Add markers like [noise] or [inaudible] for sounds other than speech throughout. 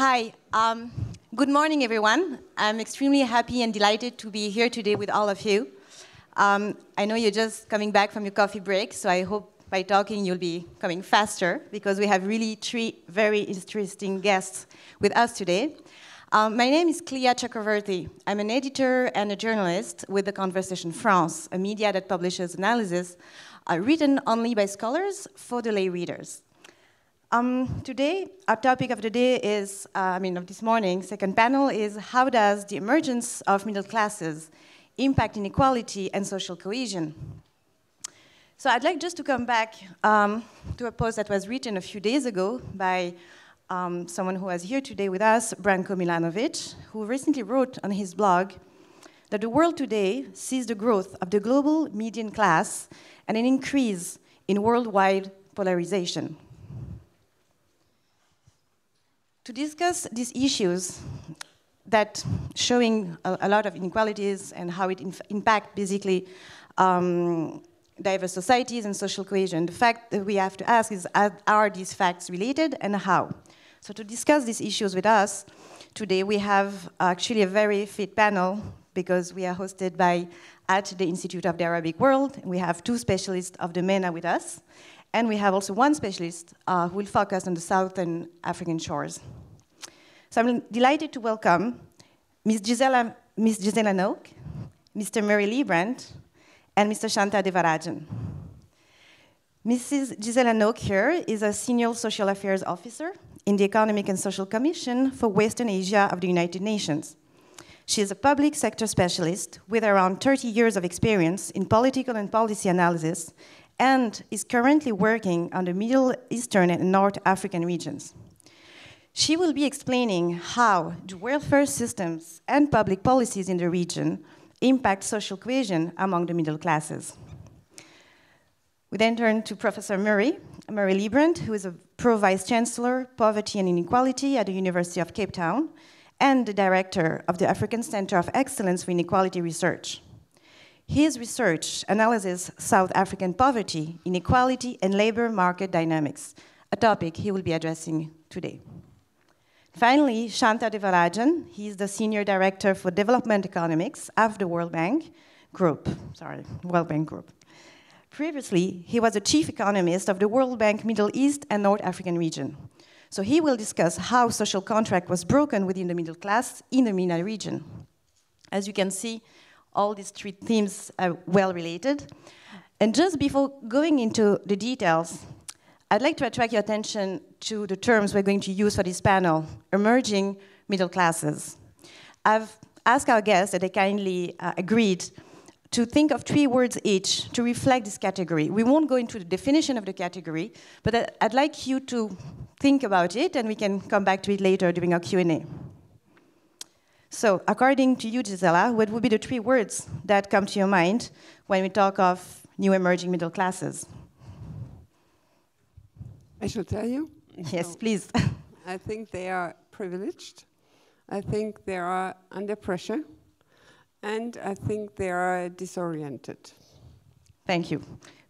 Hi. Um, good morning, everyone. I'm extremely happy and delighted to be here today with all of you. Um, I know you're just coming back from your coffee break, so I hope by talking you'll be coming faster because we have really three very interesting guests with us today. Um, my name is Clea Chakraverty. I'm an editor and a journalist with The Conversation France, a media that publishes analysis uh, written only by scholars for the lay readers. Um, today, our topic of the day is, uh, I mean, of this morning, second panel is how does the emergence of middle classes impact inequality and social cohesion? So I'd like just to come back um, to a post that was written a few days ago by um, someone who was here today with us, Branko Milanovic, who recently wrote on his blog that the world today sees the growth of the global median class and an increase in worldwide polarization. To discuss these issues that showing a, a lot of inequalities and how it impact basically um, diverse societies and social cohesion, the fact that we have to ask is are these facts related and how? So to discuss these issues with us today, we have actually a very fit panel because we are hosted by at the Institute of the Arabic World. We have two specialists of the MENA with us, and we have also one specialist uh, who will focus on the southern African shores. So I'm delighted to welcome Ms. Gisela, Ms. Gisela Nauk, Mr. Murray Leibbrandt, and Mr. Shanta Devarajan. Mrs. Gisela Nauk here is a senior social affairs officer in the Economic and Social Commission for Western Asia of the United Nations. She is a public sector specialist with around 30 years of experience in political and policy analysis and is currently working on the Middle Eastern and North African regions. She will be explaining how the welfare systems and public policies in the region impact social cohesion among the middle classes. We then turn to Professor Murray, Murray Leibbrandt, who is a Pro Vice Chancellor, Poverty and Inequality at the University of Cape Town, and the Director of the African Center of Excellence for Inequality Research. His research analyzes South African poverty, inequality, and labor market dynamics, a topic he will be addressing today. Finally, Shanta Devarajan, he is the Senior Director for Development Economics of the World Bank Group, sorry, World Bank Group. Previously, he was the chief economist of the World Bank Middle East and North African region. So he will discuss how social contract was broken within the middle class in the MENA region. As you can see, all these three themes are well related. And just before going into the details, I'd like to attract your attention to the terms we're going to use for this panel, emerging middle classes. I've asked our guests, that they kindly uh, agreed, to think of three words each to reflect this category. We won't go into the definition of the category, but I'd like you to think about it, and we can come back to it later during our Q&A. So, according to you, Gisela, what would be the three words that come to your mind when we talk of new emerging middle classes? I shall tell you. Yes, so please. I think they are privileged. I think they are under pressure. And I think they are disoriented. Thank you.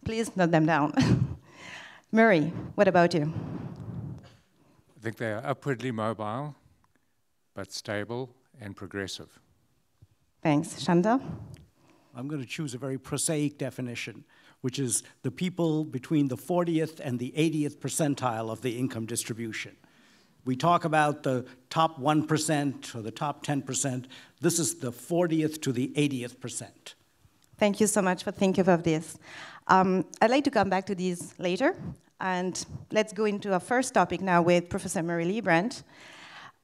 Please note them down. [laughs] Murray, what about you? I think they are upwardly mobile, but stable and progressive. Thanks. Shanta? I'm going to choose a very prosaic definition, which is the people between the 40th and the 80th percentile of the income distribution. We talk about the top 1% or the top 10%. This is the 40th to the 80th percent. Thank you so much for thinking of this. Um, I'd like to come back to these later. And let's go into our first topic now with Professor Murray Leibbrandt.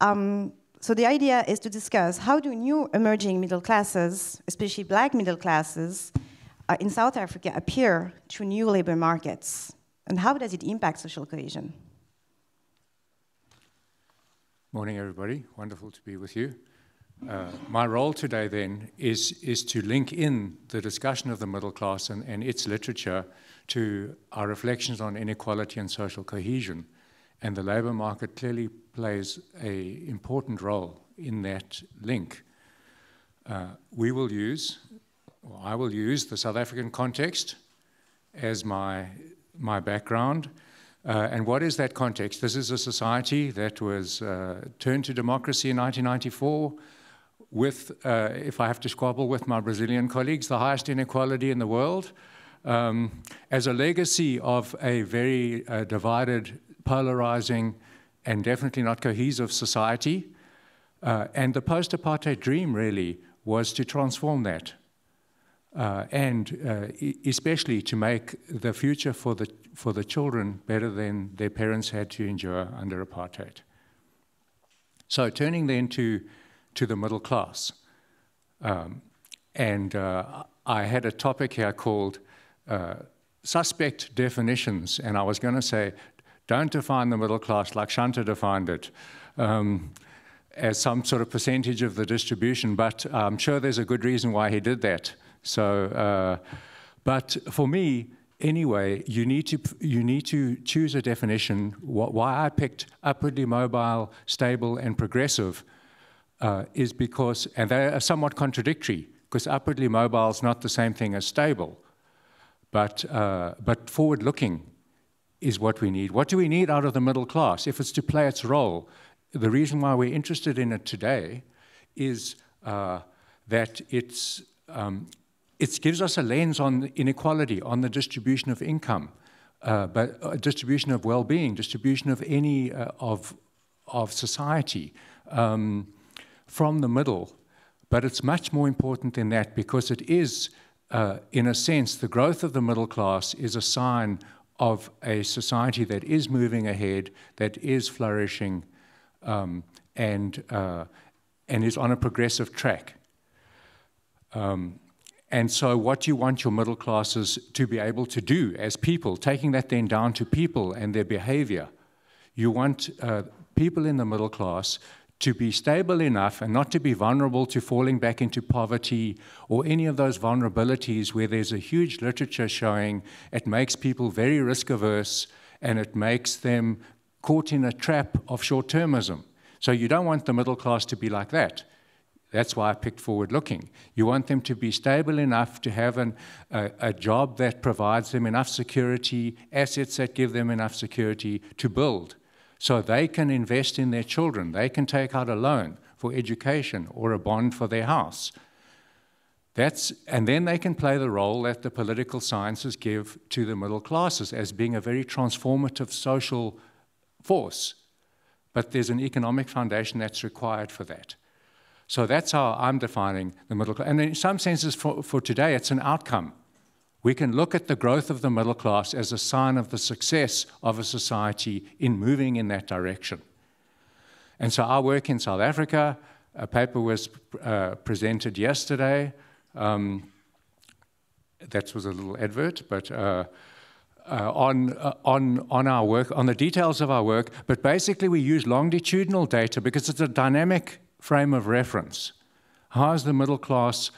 Um, so the idea is to discuss how do new emerging middle classes, especially black middle classes, uh, in South Africa appear to new labor markets? And how does it impact social cohesion? Morning, everybody. Wonderful to be with you. Uh, my role today then is, is to link in the discussion of the middle class and, and its literature to our reflections on inequality and social cohesion. And the labor market clearly plays an important role in that link. Uh, we will use, or I will use the South African context as my, my background. Uh, and what is that context? This is a society that was uh, turned to democracy in 1994 with, uh, if I have to squabble with my Brazilian colleagues, the highest inequality in the world, um, as a legacy of a very uh, divided, polarizing, and definitely not cohesive society. Uh, and the post apartheid dream really was to transform that. Uh, and uh, especially to make the future for the, for the children better than their parents had to endure under apartheid. So, turning then to, to the middle class. Um, and uh, I had a topic here called uh, suspect definitions, and I was going to say, don't define the middle class like Shanta defined it. Um, as some sort of percentage of the distribution, but I'm sure there's a good reason why he did that. So, uh, but for me, anyway, you need to you need to choose a definition. Why I picked upwardly mobile, stable, and progressive uh, is because, and they are somewhat contradictory, because upwardly mobile is not the same thing as stable, but uh, but forward-looking is what we need. What do we need out of the middle class if it's to play its role? the reason why we're interested in it today is uh, that it's, um, it gives us a lens on inequality, on the distribution of income, uh, but uh, distribution of well-being, distribution of any uh, of of society um, from the middle. But it's much more important than that because it is, uh, in a sense, the growth of the middle class is a sign of a society that is moving ahead, that is flourishing, um, and, uh, and is on a progressive track. Um, and so, what you want your middle classes to be able to do as people, taking that then down to people and their behavior, you want uh, people in the middle class to be stable enough and not to be vulnerable to falling back into poverty or any of those vulnerabilities where there's a huge literature showing it makes people very risk averse and it makes them caught in a trap of short termism. So you don't want the middle class to be like that. That's why I picked forward looking. You want them to be stable enough to have an, a, a, job that provides them enough security, assets that give them enough security to build. So they can invest in their children. They can take out a loan for education or a bond for their house. That's, and then they can play the role that the political sciences give to the middle classes as being a very transformative social force, but there's an economic foundation that's required for that. So that's how I'm defining the middle class. And in some senses, for, for today, it's an outcome. We can look at the growth of the middle class as a sign of the success of a society in moving in that direction. And so our work in South Africa, a paper was uh, presented yesterday. Um, that was a little advert, but uh, uh, on, uh, on, on our work, on the details of our work, but basically we use longitudinal data because it's a dynamic frame of reference. How is the middle class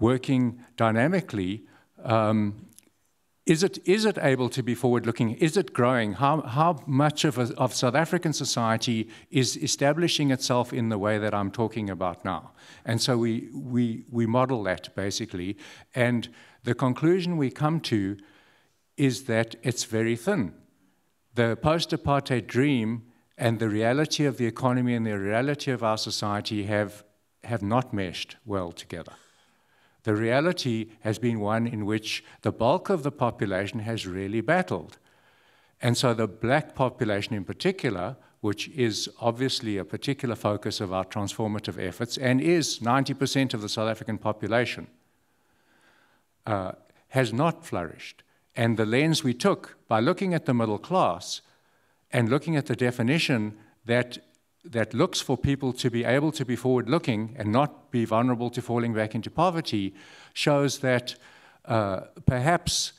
working dynamically? Um, is it, is it able to be forward looking? Is it growing? How, how much of, a, of South African society is establishing itself in the way that I'm talking about now? And so we, we, we model that basically. And the conclusion we come to is that it's very thin. The post apartheid dream and the reality of the economy and the reality of our society have, have not meshed well together. The reality has been one in which the bulk of the population has really battled. And so the black population in particular, which is obviously a particular focus of our transformative efforts and is 90% of the South African population, uh, has not flourished. And the lens we took by looking at the middle class and looking at the definition that, that looks for people to be able to be forward looking and not be vulnerable to falling back into poverty shows that uh, perhaps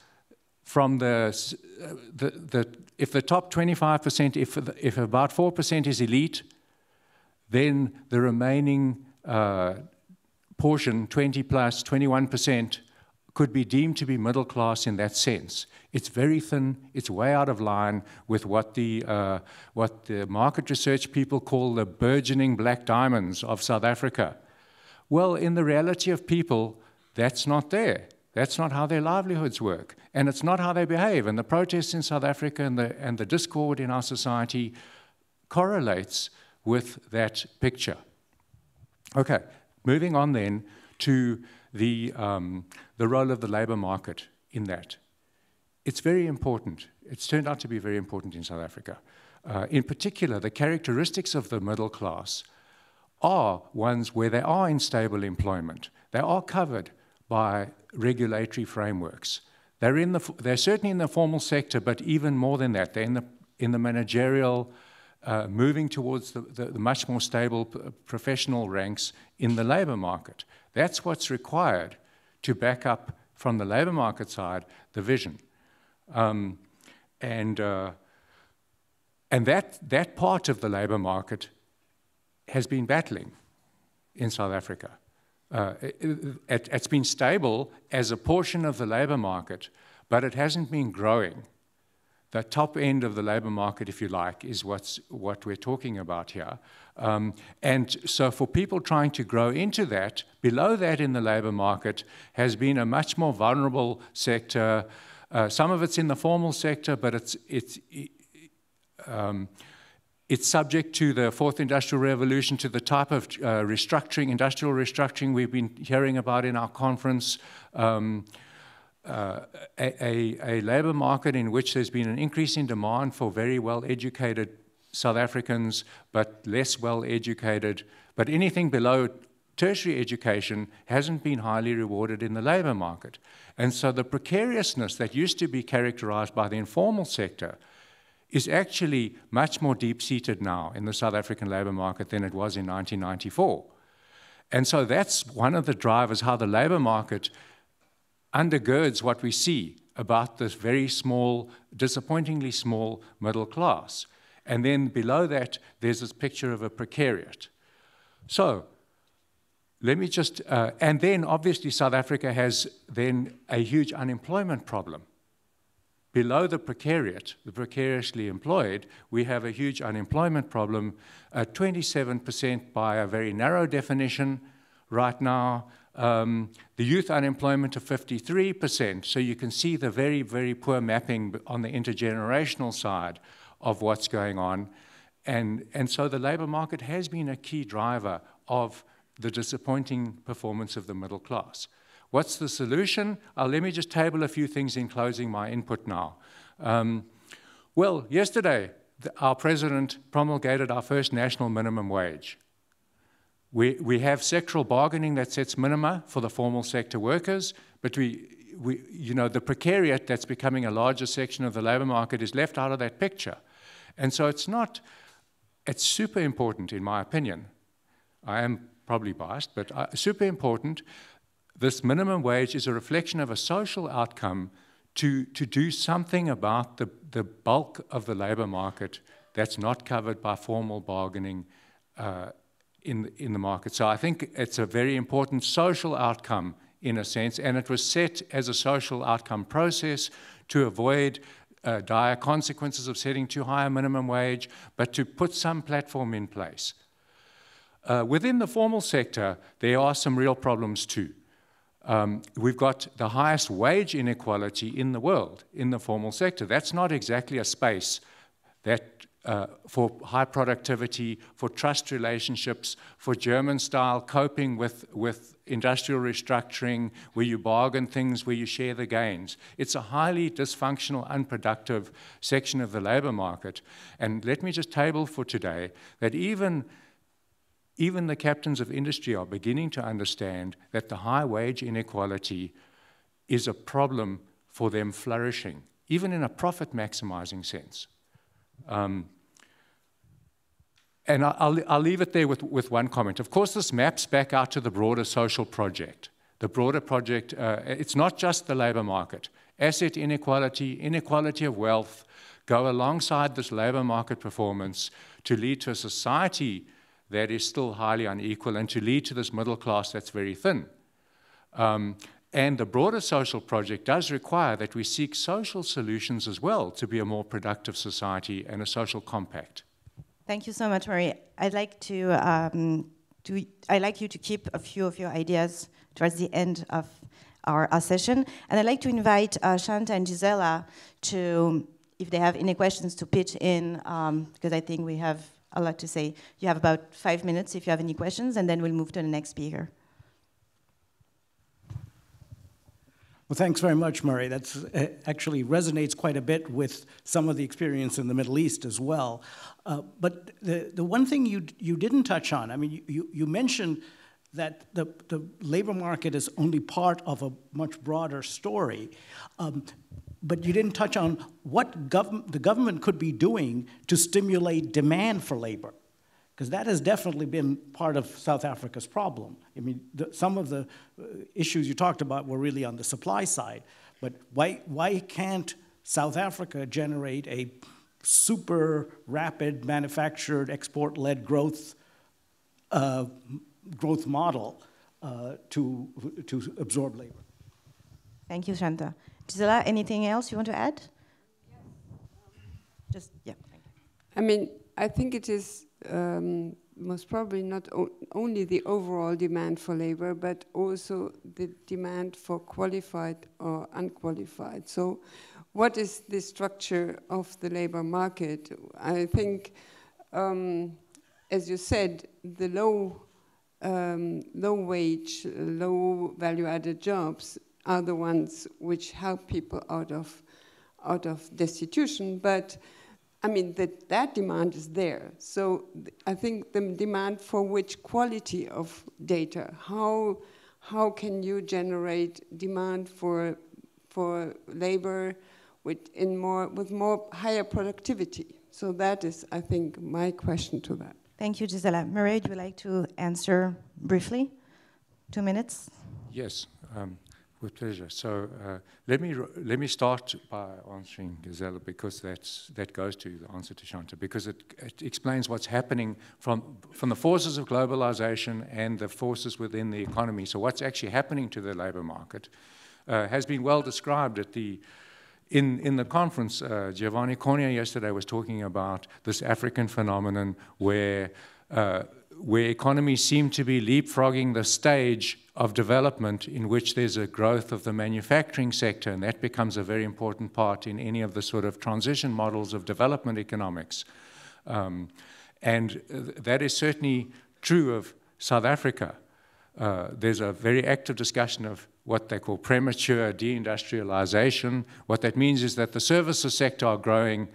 from the, uh, the, the, if the top 25%, if, if about 4% is elite, then the remaining uh, portion, 20 plus, 21%, could be deemed to be middle class in that sense. It's very thin, it's way out of line with what the, uh, what the market research people call the burgeoning black diamonds of South Africa. Well, in the reality of people, that's not there. That's not how their livelihoods work. And it's not how they behave. And the protests in South Africa and the, and the discord in our society correlates with that picture. Okay, moving on then to the, um, the role of the labor market in that. It's very important. It's turned out to be very important in South Africa. Uh, in particular, the characteristics of the middle class are ones where they are in stable employment. They are covered by regulatory frameworks. They're, in the, they're certainly in the formal sector, but even more than that, they're in the, in the managerial, uh, moving towards the, the, the much more stable professional ranks in the labor market. That's what's required to back up from the labor market side the vision. Um, and uh, and that, that part of the labor market has been battling in South Africa. Uh, it, has been stable as a portion of the labor market, but it hasn't been growing. The top end of the labor market, if you like, is what's, what we're talking about here. Um, and so, for people trying to grow into that, below that in the labor market has been a much more vulnerable sector. Uh, some of it's in the formal sector, but it's, it's, um, it's subject to the fourth industrial revolution, to the type of uh, restructuring, industrial restructuring we've been hearing about in our conference. Um, uh, a, a, a labor market in which there's been an increase in demand for very well educated South Africans, but less well educated. But anything below tertiary education hasn't been highly rewarded in the labor market. And so the precariousness that used to be characterized by the informal sector is actually much more deep seated now in the South African labor market than it was in 1994. And so that's one of the drivers how the labor market undergirds what we see about this very small, disappointingly small middle class. And then below that, there's this picture of a precariat. So let me just, uh, and then obviously South Africa has then a huge unemployment problem. Below the precariat, the precariously employed, we have a huge unemployment problem, uh, 27% by a very narrow definition right now. Um, the youth unemployment of 53%. So you can see the very, very poor mapping on the intergenerational side of what's going on. And, and so the labor market has been a key driver of the disappointing performance of the middle class. What's the solution? Uh, let me just table a few things in closing my input now. Um, well, yesterday, the, our president promulgated our first national minimum wage. We, we have sectoral bargaining that sets minima for the formal sector workers, but we, we, you know, the precariat that's becoming a larger section of the labor market is left out of that picture. And so it's not, it's super important, in my opinion. I am probably biased, but uh, super important this minimum wage is a reflection of a social outcome to, to do something about the, the bulk of the labor market that's not covered by formal bargaining uh, in, in the market. So I think it's a very important social outcome in a sense, and it was set as a social outcome process to avoid uh, dire consequences of setting too high a minimum wage, but to put some platform in place. Uh, within the formal sector, there are some real problems too. Um, we've got the highest wage inequality in the world in the formal sector. That's not exactly a space that uh, for high productivity, for trust relationships, for German style coping with, with industrial restructuring, where you bargain things, where you share the gains. It's a highly dysfunctional, unproductive section of the labor market. And let me just table for today that even even the captains of industry are beginning to understand that the high wage inequality is a problem for them flourishing, even in a profit maximizing sense. Um, and I'll, I'll, leave it there with, with one comment. Of course, this maps back out to the broader social project. The broader project, uh, it's not just the labor market. Asset inequality, inequality of wealth go alongside this labor market performance to lead to a society that is still highly unequal and to lead to this middle class that's very thin. Um, and the broader social project does require that we seek social solutions as well to be a more productive society and a social compact. Thank you so much, Marie. I'd like to, um, I'd like you to keep a few of your ideas towards the end of our, our session. And I'd like to invite uh, Shanta and Gisela to, if they have any questions, to pitch in, um, because I think we have a lot to say. You have about five minutes if you have any questions, and then we'll move to the next speaker. Well, thanks very much, Murray. That uh, actually resonates quite a bit with some of the experience in the Middle East as well. Uh, but the, the one thing you, you didn't touch on, I mean, you, you mentioned that the, the labor market is only part of a much broader story. Um, but you didn't touch on what gov- the government could be doing to stimulate demand for labor because that has definitely been part of South Africa's problem. I mean, the, some of the uh, issues you talked about were really on the supply side, but why, why can't South Africa generate a super rapid manufactured export led growth, uh, growth model uh, to, to absorb labor? Thank you, Shanta. Gisela, anything else you want to add? Just, yeah. I mean, I think it is um, most probably not only the overall demand for labor, but also the demand for qualified or unqualified. So, what is the structure of the labor market? I think, um, as you said, the low, um, low wage, low value added jobs are the ones which help people out of, out of destitution, but I mean, that, that demand is there. So I think the demand for which quality of data, how, how can you generate demand for, for labor with, in more, with more higher productivity? So that is, I think, my question to that. Thank you, Gisela. Murray, would you like to answer briefly? Two minutes? Yes. Um, with pleasure. So uh, let me let me start by answering Gisela because that's that goes to the answer to Shanta because it, it, explains what's happening from from the forces of globalization and the forces within the economy. So what's actually happening to the labor market uh, has been well described at the in, in the conference, uh, Giovanni Cornia yesterday was talking about this African phenomenon where uh, where economies seem to be leapfrogging the stage of development in which there's a growth of the manufacturing sector, and that becomes a very important part in any of the sort of transition models of development economics. Um, and that is certainly true of South Africa. Uh, there's a very active discussion of what they call premature deindustrialization. What that means is that the services sector are growing,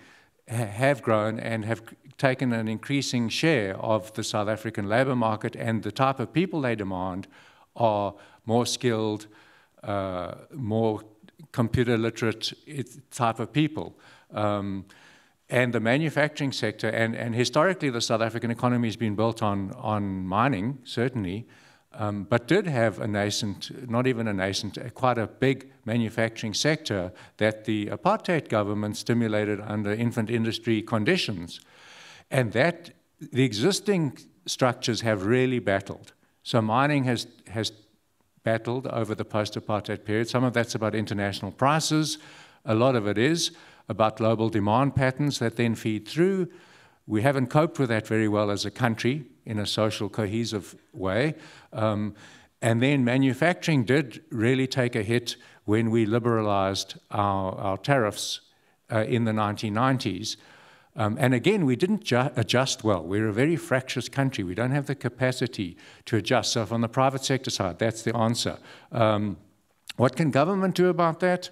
ha have grown, and have taken an increasing share of the South African labor market, and the type of people they demand are more skilled, uh, more computer literate type of people. Um, and the manufacturing sector, and, and historically the South African economy has been built on, on mining, certainly, um, but did have a nascent, not even a nascent, quite a big manufacturing sector that the apartheid government stimulated under infant industry conditions. And that, the existing structures have really battled. So mining has, has battled over the post-apartheid period. Some of that's about international prices. A lot of it is about global demand patterns that then feed through. We haven't coped with that very well as a country in a social cohesive way. Um, and then manufacturing did really take a hit when we liberalized our, our tariffs uh, in the 1990s. Um, and again, we didn't adjust well. We're a very fractious country. We don't have the capacity to adjust. So, from the private sector side, that's the answer. Um, what can government do about that?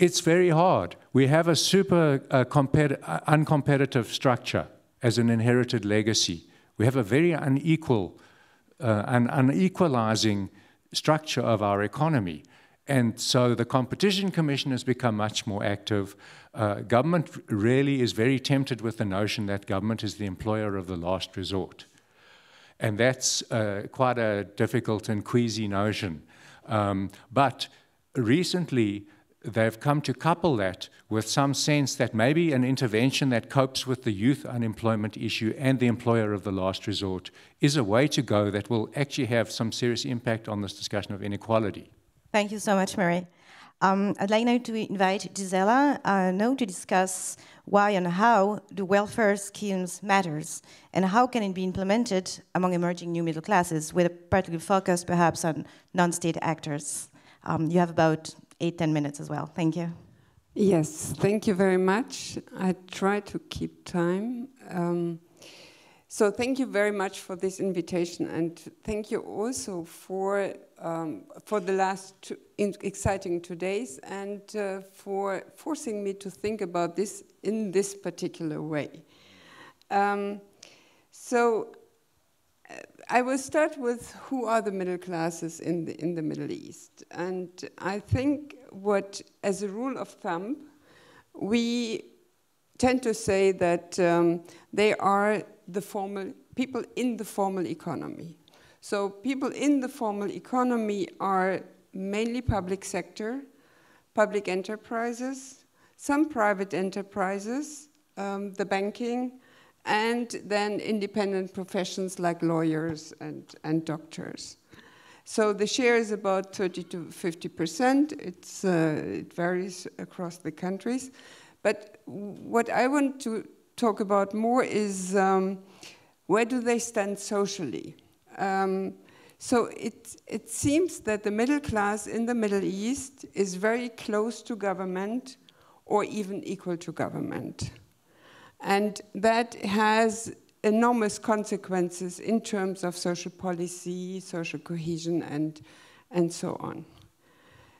It's very hard. We have a super uh, uh, uncompetitive structure as an inherited legacy. We have a very unequal, uh, an unequalizing structure of our economy. And so the Competition Commission has become much more active. Uh, government really is very tempted with the notion that government is the employer of the last resort. And that's uh, quite a difficult and queasy notion. Um, but recently, they've come to couple that with some sense that maybe an intervention that copes with the youth unemployment issue and the employer of the last resort is a way to go that will actually have some serious impact on this discussion of inequality. Thank you so much, Mary. Um, I'd like now to invite Gisela uh, now to discuss why and how the welfare schemes matters and how can it be implemented among emerging new middle classes with a particular focus perhaps on non-state actors. Um, you have about eight, ten minutes as well. Thank you. Yes, thank you very much. I try to keep time. Um, so thank you very much for this invitation, and thank you also for um, for the last two exciting two days and uh, for forcing me to think about this in this particular way. Um, so I will start with who are the middle classes in the in the Middle East, and I think what, as a rule of thumb, we tend to say that um, they are the formal people in the formal economy. So people in the formal economy are mainly public sector, public enterprises, some private enterprises, um, the banking, and then independent professions like lawyers and, and doctors. So the share is about 30 to 50 percent. It's, uh, it varies across the countries. But what I want to talk about more is um, where do they stand socially? Um, so it, it seems that the middle class in the Middle East is very close to government or even equal to government. And that has enormous consequences in terms of social policy, social cohesion, and, and so on.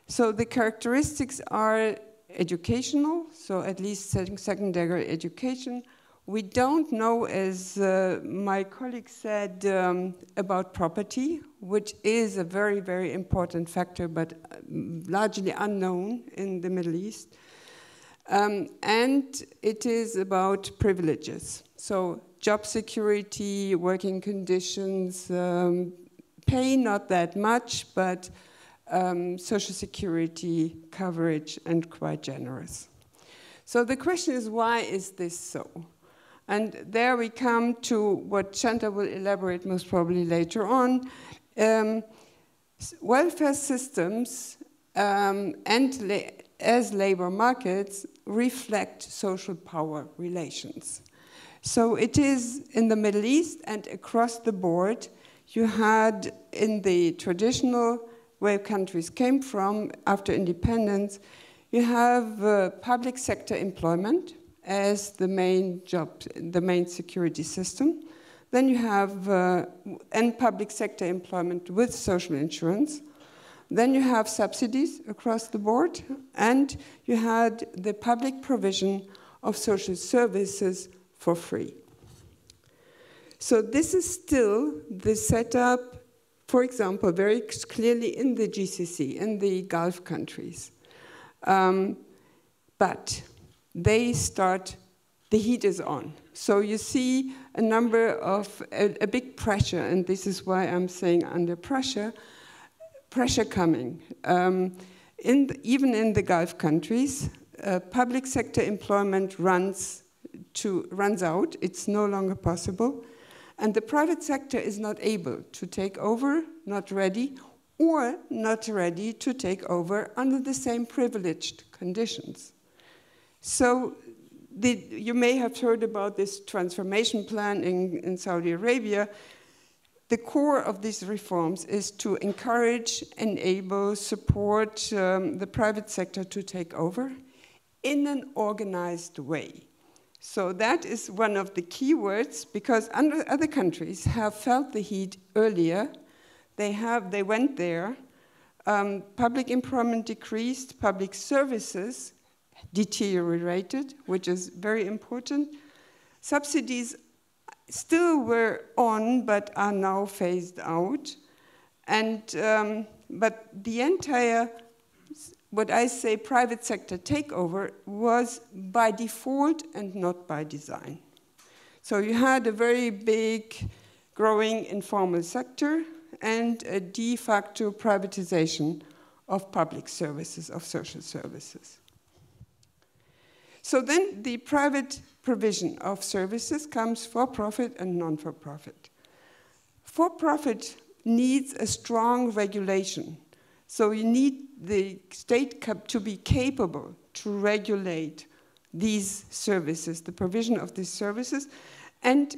So the characteristics are educational, so at least secondary education. We don't know, as uh, my colleague said, um, about property, which is a very, very important factor, but uh, largely unknown in the Middle East. Um, and it is about privileges. So job security, working conditions, um, pay not that much, but um, social security coverage and quite generous. So the question is, why is this so? And there we come to what Shanta will elaborate most probably later on. Um, welfare systems um, and as labor markets reflect social power relations. So it is in the Middle East and across the board, you had in the traditional where countries came from after independence, you have uh, public sector employment as the main job, the main security system. Then you have uh, and public sector employment with social insurance. Then you have subsidies across the board, and you had the public provision of social services for free. So this is still the setup, for example, very clearly in the GCC, in the Gulf countries. Um, but they start, the heat is on. So you see a number of, a, a big pressure, and this is why I'm saying under pressure, pressure coming. Um, in the, even in the Gulf countries, uh, public sector employment runs to, runs out, it's no longer possible. And the private sector is not able to take over, not ready, or not ready to take over under the same privileged conditions. So the, you may have heard about this transformation plan in, in Saudi Arabia. The core of these reforms is to encourage, enable, support um, the private sector to take over in an organized way. So that is one of the key words because other countries have felt the heat earlier. They, have, they went there. Um, public employment decreased, public services deteriorated, which is very important. Subsidies still were on, but are now phased out. And, um, but the entire what I say private sector takeover was by default and not by design. So you had a very big growing informal sector and a de facto privatization of public services, of social services. So then the private provision of services comes for profit and non for profit. For profit needs a strong regulation so you need the state to be capable to regulate these services, the provision of these services. And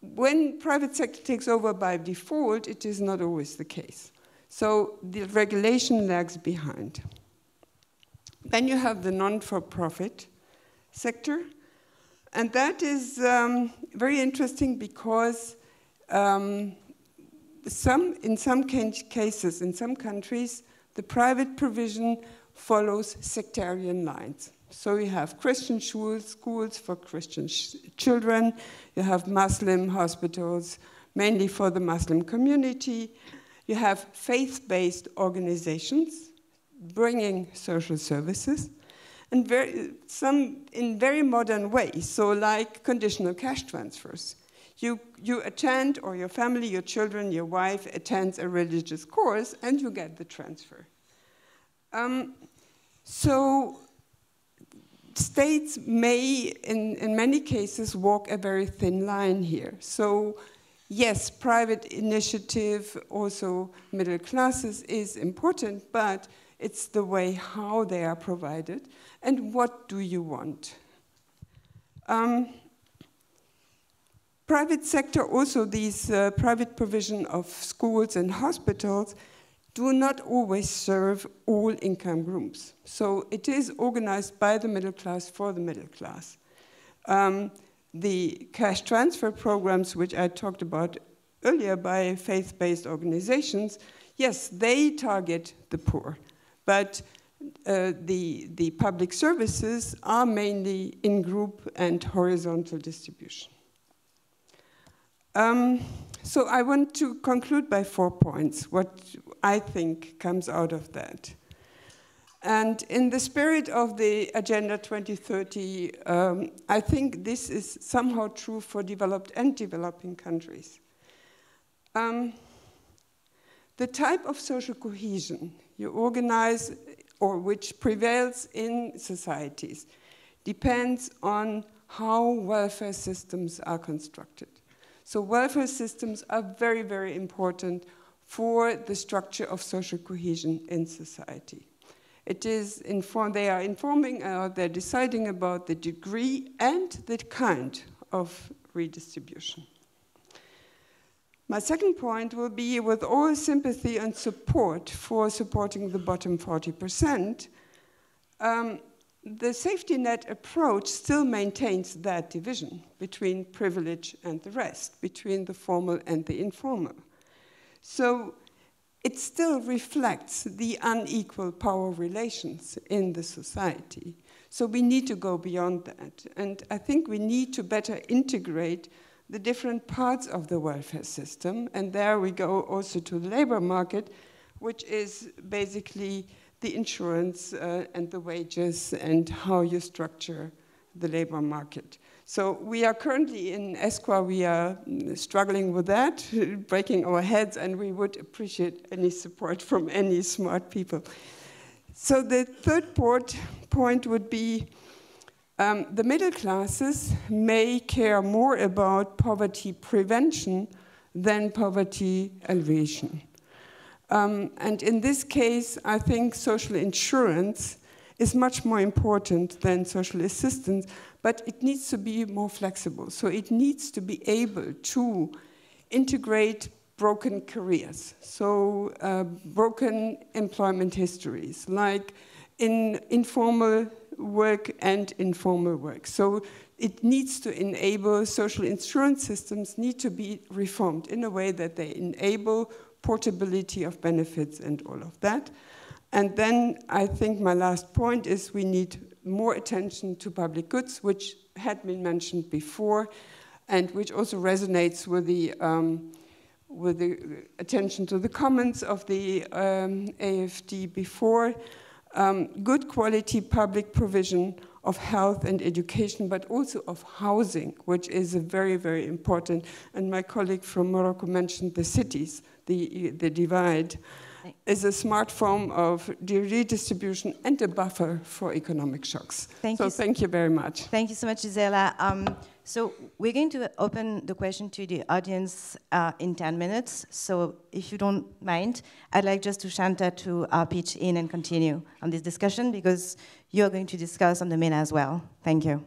when private sector takes over by default, it is not always the case. So the regulation lags behind. Then you have the non for profit sector. And that is um, very interesting because um, some, in some cases, in some countries, the private provision follows sectarian lines. So you have Christian schools, schools for Christian children, you have Muslim hospitals, mainly for the Muslim community, you have faith based organizations bringing social services, and very, some in very modern ways, so like conditional cash transfers. You, you attend, or your family, your children, your wife attends a religious course, and you get the transfer. Um, so states may, in, in many cases, walk a very thin line here. So yes, private initiative, also middle classes, is important, but it's the way how they are provided and what do you want. Um, private sector, also these uh, private provision of schools and hospitals, do not always serve all income groups. So it is organized by the middle class for the middle class. Um, the cash transfer programs, which I talked about earlier by faith based organizations, yes, they target the poor, but uh, the, the public services are mainly in group and horizontal distribution. Um, so I want to conclude by four points, what I think comes out of that. And in the spirit of the Agenda 2030, um, I think this is somehow true for developed and developing countries. Um, the type of social cohesion you organize or which prevails in societies depends on how welfare systems are constructed. So welfare systems are very, very important for the structure of social cohesion in society. It is inform they are informing, uh, they're deciding about the degree and the kind of redistribution. My second point will be with all sympathy and support for supporting the bottom 40%, um, the safety net approach still maintains that division between privilege and the rest, between the formal and the informal. So it still reflects the unequal power relations in the society. So we need to go beyond that. And I think we need to better integrate the different parts of the welfare system. And there we go also to the labor market, which is basically the insurance uh, and the wages and how you structure the labor market. So we are currently in ESCWA, we are struggling with that, [laughs] breaking our heads, and we would appreciate any support from any smart people. So the third port, point would be um, the middle classes may care more about poverty prevention than poverty alleviation. Um, and in this case, I think social insurance is much more important than social assistance but it needs to be more flexible. So it needs to be able to integrate broken careers, so uh, broken employment histories, like in informal work and informal work. So it needs to enable social insurance systems need to be reformed in a way that they enable portability of benefits and all of that. And then I think my last point is we need more attention to public goods, which had been mentioned before, and which also resonates with the, um, with the attention to the commons of the um, AFD before. Um, good quality public provision of health and education, but also of housing, which is very, very important. And my colleague from Morocco mentioned the cities, the, the divide is a smart form of redistribution and a buffer for economic shocks. Thank so you. thank you very much. Thank you so much, Gisela. Um, so we're going to open the question to the audience uh, in 10 minutes. So if you don't mind, I'd like just to Shanta to uh, pitch in and continue on this discussion because you're going to discuss on the MENA as well. Thank you.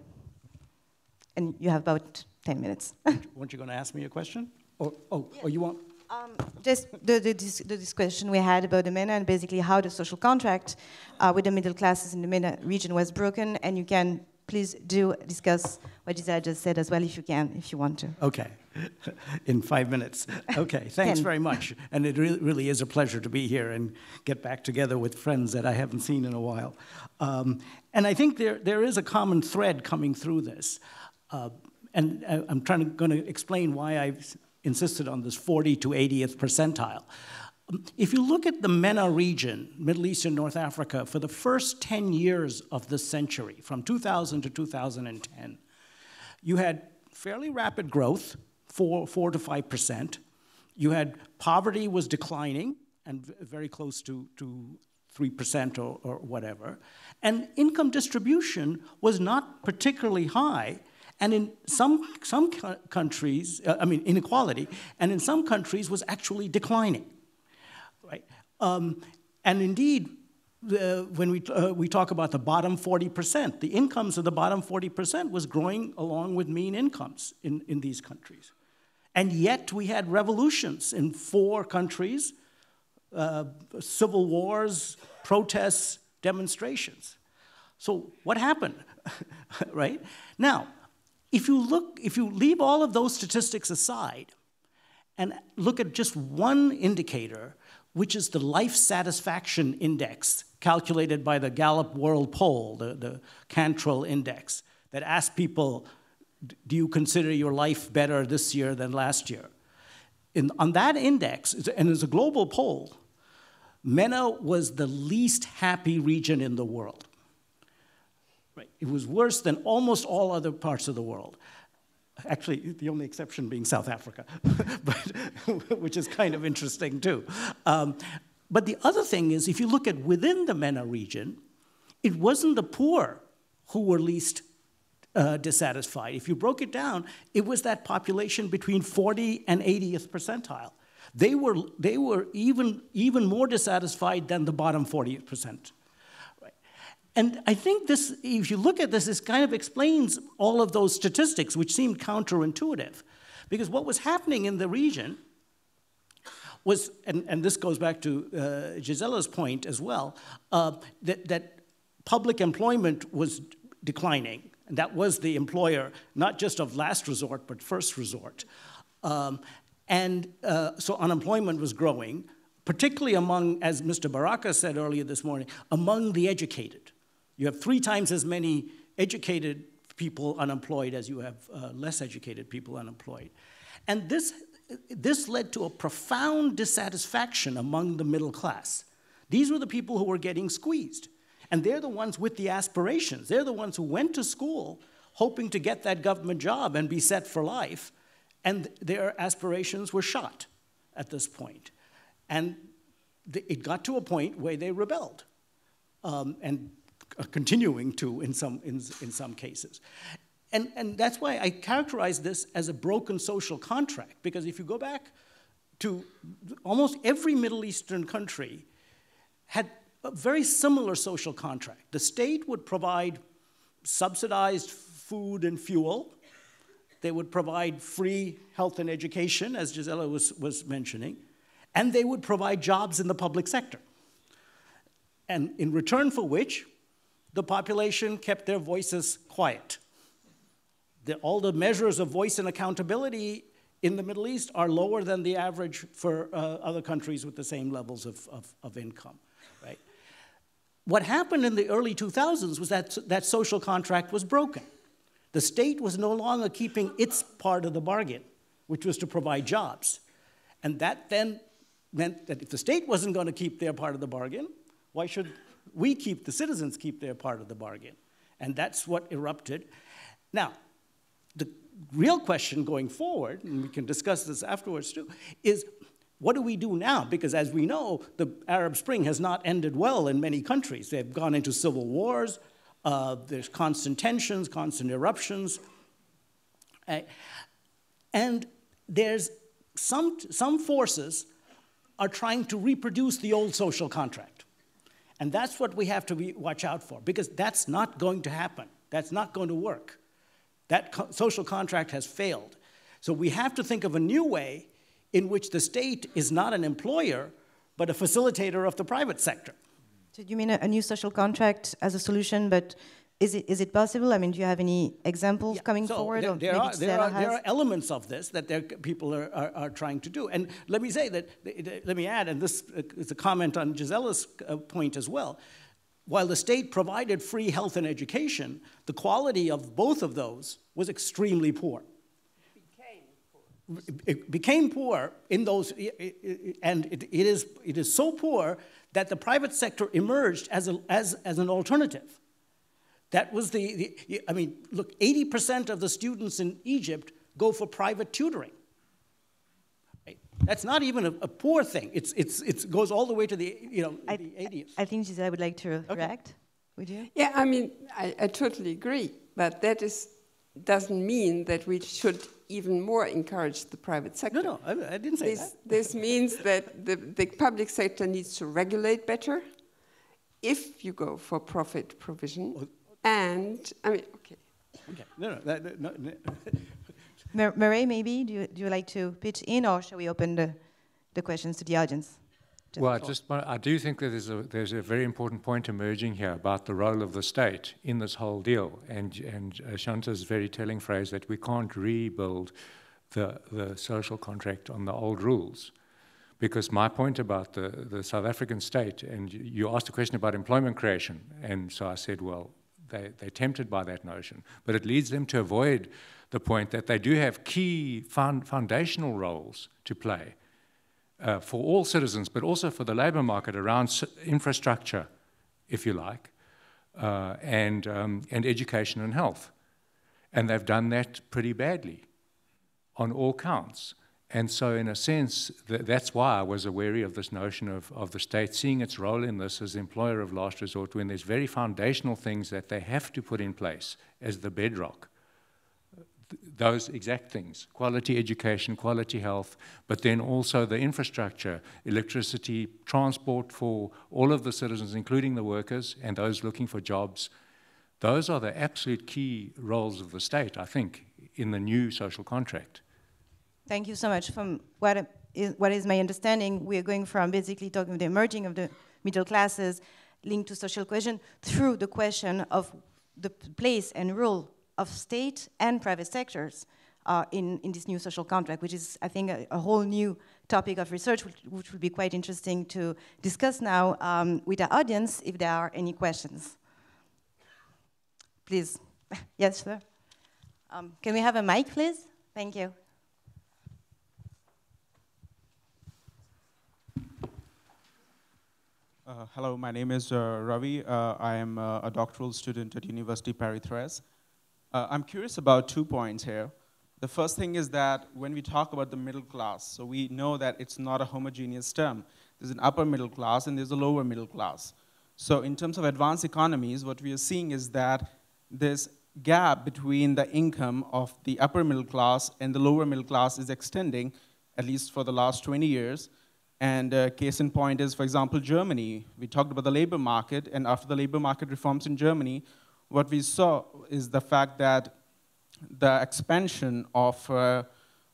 And you have about 10 minutes. [laughs] Weren't you going to ask me a question? Or, oh, or you want? Um, just the, the, the, discussion we had about the MENA and basically how the social contract uh, with the middle classes in the MENA region was broken, and you can please do discuss what Gisela just said as well, if you can, if you want to. Okay, [laughs] in five minutes. Okay, [laughs] thanks very much. And it really, really is a pleasure to be here and get back together with friends that I haven't seen in a while. Um, and I think there, there is a common thread coming through this. Uh, and uh, I'm trying to, going to explain why I've insisted on this 40 to 80th percentile. If you look at the MENA region, Middle East and North Africa, for the first 10 years of the century, from 2000 to 2010, you had fairly rapid growth, four, four to 5%. You had poverty was declining and very close to, to 3% or, or whatever. And income distribution was not particularly high. And in some, some countries, uh, I mean, inequality, and in some countries was actually declining. Um, and indeed, the, when we, uh, we talk about the bottom 40%, the incomes of the bottom 40% was growing along with mean incomes in, in these countries. And yet we had revolutions in four countries, uh, civil wars, protests, demonstrations. So what happened, [laughs] right? Now, if you look, if you leave all of those statistics aside and look at just one indicator, which is the life satisfaction index calculated by the Gallup World Poll, the, the Cantril Index, that asks people, do you consider your life better this year than last year? In, on that index, and it's a global poll, MENA was the least happy region in the world. Right. It was worse than almost all other parts of the world. Actually, the only exception being South Africa, [laughs] but, [laughs] which is kind of interesting too. Um, but the other thing is, if you look at within the MENA region, it wasn't the poor who were least uh, dissatisfied. If you broke it down, it was that population between 40 and 80th percentile. They were, they were even, even more dissatisfied than the bottom 40th percent. And I think this, if you look at this, this kind of explains all of those statistics, which seemed counterintuitive. Because what was happening in the region was, and, and this goes back to uh, Gisela's point as well, uh, that, that public employment was declining. And that was the employer, not just of last resort, but first resort. Um, and uh, so unemployment was growing, particularly among, as Mr. Baraka said earlier this morning, among the educated. You have three times as many educated people unemployed as you have uh, less educated people unemployed. And this, this led to a profound dissatisfaction among the middle class. These were the people who were getting squeezed. And they're the ones with the aspirations. They're the ones who went to school hoping to get that government job and be set for life. And their aspirations were shot at this point. And it got to a point where they rebelled. Um, and Uh, continuing to in some, in, in some cases. And, and that's why I characterize this as a broken social contract, because if you go back to almost every Middle Eastern country had a very similar social contract. The state would provide subsidized food and fuel. They would provide free health and education, as Gisela was, was mentioning, and they would provide jobs in the public sector. And in return for which, the population kept their voices quiet. The, all the measures of voice and accountability in the Middle East are lower than the average for uh, other countries with the same levels of, of, of, income, right? What happened in the early 2000s was that that social contract was broken. The state was no longer keeping its part of the bargain, which was to provide jobs. And that then meant that if the state wasn't going to keep their part of the bargain, why should we keep, the citizens keep their part of the bargain. And that's what erupted. Now, the real question going forward, and we can discuss this afterwards too, is what do we do now? Because as we know, the Arab Spring has not ended well in many countries. They've gone into civil wars, uh, there's constant tensions, constant eruptions. Uh, and there's some, some forces are trying to reproduce the old social contract. And that's what we have to be, watch out for because that's not going to happen. That's not going to work. That co social contract has failed. So we have to think of a new way in which the state is not an employer, but a facilitator of the private sector. So you mean a, a new social contract as a solution, but is it, is it possible? I mean, do you have any examples Yeah, coming so forward? There, or there maybe are, there, are, there are elements of this that there, people are, are, are trying to do. And let me say that, let me add, and this uh, is a comment on Gisela's uh, point as well. While the state provided free health and education, the quality of both of those was extremely poor. It became poor in those, and it, it, is, it is so poor that the private sector emerged as, a, as, as an alternative. That was the, the, I mean, look, 80% of the students in Egypt go for private tutoring. Right? That's not even a, a poor thing. It's, it's, it goes all the way to the, you know, I, the 80s. I think Gisela would like to react. Would you? Yeah, I mean, I, I totally agree, but that is, doesn't mean that we should even more encourage the private sector. no, no, I, I didn't say This, that. this means that the, the public sector needs to regulate better if you go for profit provision. And, I mean, okay. Okay, no, no, that, no, no. Mar- Murray, maybe do you, do you like to pitch in, or shall we open the, the questions to the audience? Just- Well, I just I do think that there's a there's a very important point emerging here about the role of the state in this whole deal, and and uh, Shanta's very telling phrase that we can't rebuild the the social contract on the old rules, because my point about the the South African state, and you- you asked a question about employment creation, and so I said, well, they they're tempted by that notion, but it leads them to avoid the point that they do have key found, foundational roles to play uh, for all citizens, but also for the labor market around infrastructure, if you like, uh, and, um, and education and health. And they've done that pretty badly on all counts. And so, in a sense, th- that's why I was wary of this notion of, of the state seeing its role in this as employer of last resort when there's very foundational things that they have to put in place as the bedrock those exact things quality education, quality health, but then also the infrastructure, electricity, transport for all of the citizens, including the workers and those looking for jobs. Those are the absolute key roles of the state, I think, in the new social contract. Thank you so much. From what is, what is my understanding, we are going from basically talking about the emerging of the middle classes linked to social cohesion through the question of the place and role of state and private sectors uh, in, in this new social contract, which is, I think, a, a whole new topic of research, which, which will be quite interesting to discuss now um, with our audience if there are any questions. Please. [laughs] yes, sir. Um, can we have a mic, please? Thank you. Uh, hello, my name is uh, Ravi. Uh, I am uh, a doctoral student at University Paris-Treize. Uh, I'm curious about two points here. The first thing is that when we talk about the middle class, so we know that it's not a homogeneous term. There's an upper middle class and there's a lower middle class. So in terms of advanced economies, what we are seeing is that this gap between the income of the upper middle class and the lower middle class is extending, at least for the last 20 years. And uh, case in point is, for example, Germany. We talked about the labor market, and after the labor market reforms in Germany, what we saw is the fact that the expansion of, uh,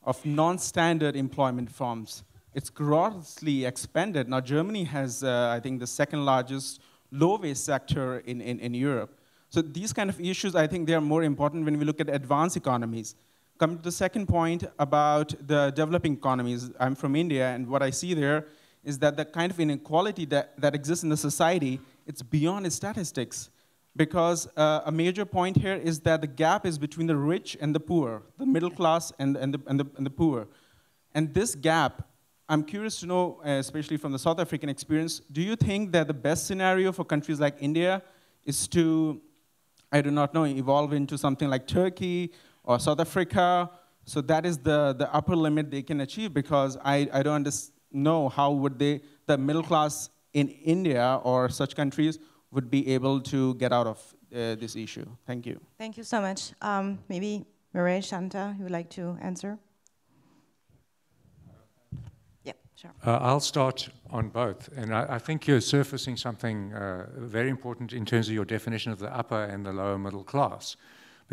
of non-standard employment forms, it's grossly expanded. Now, Germany has, uh, I think, the second largest low-wage sector in, in, in Europe. So these kind of issues, I think they are more important when we look at advanced economies. Coming to the second point about the developing economies, I'm from India, and what I see there is that the kind of inequality that, that exists in the society, it's beyond statistics. Because uh, a major point here is that the gap is between the rich and the poor, the middle class and, and, the, and, the, and the poor. And this gap, I'm curious to know, uh, especially from the South African experience, do you think that the best scenario for countries like India is to, I do not know, evolve into something like Turkey or South Africa? So that is the, the upper limit they can achieve because I, I don't know how would they, the middle class in India or such countries would be able to get out of uh, this issue. Thank you. Thank you so much. Um, maybe Mireille, Shanta, you would like to answer? Yeah, sure. Uh, I'll start on both. And I, I think you're surfacing something uh, very important in terms of your definition of the upper and the lower middle class.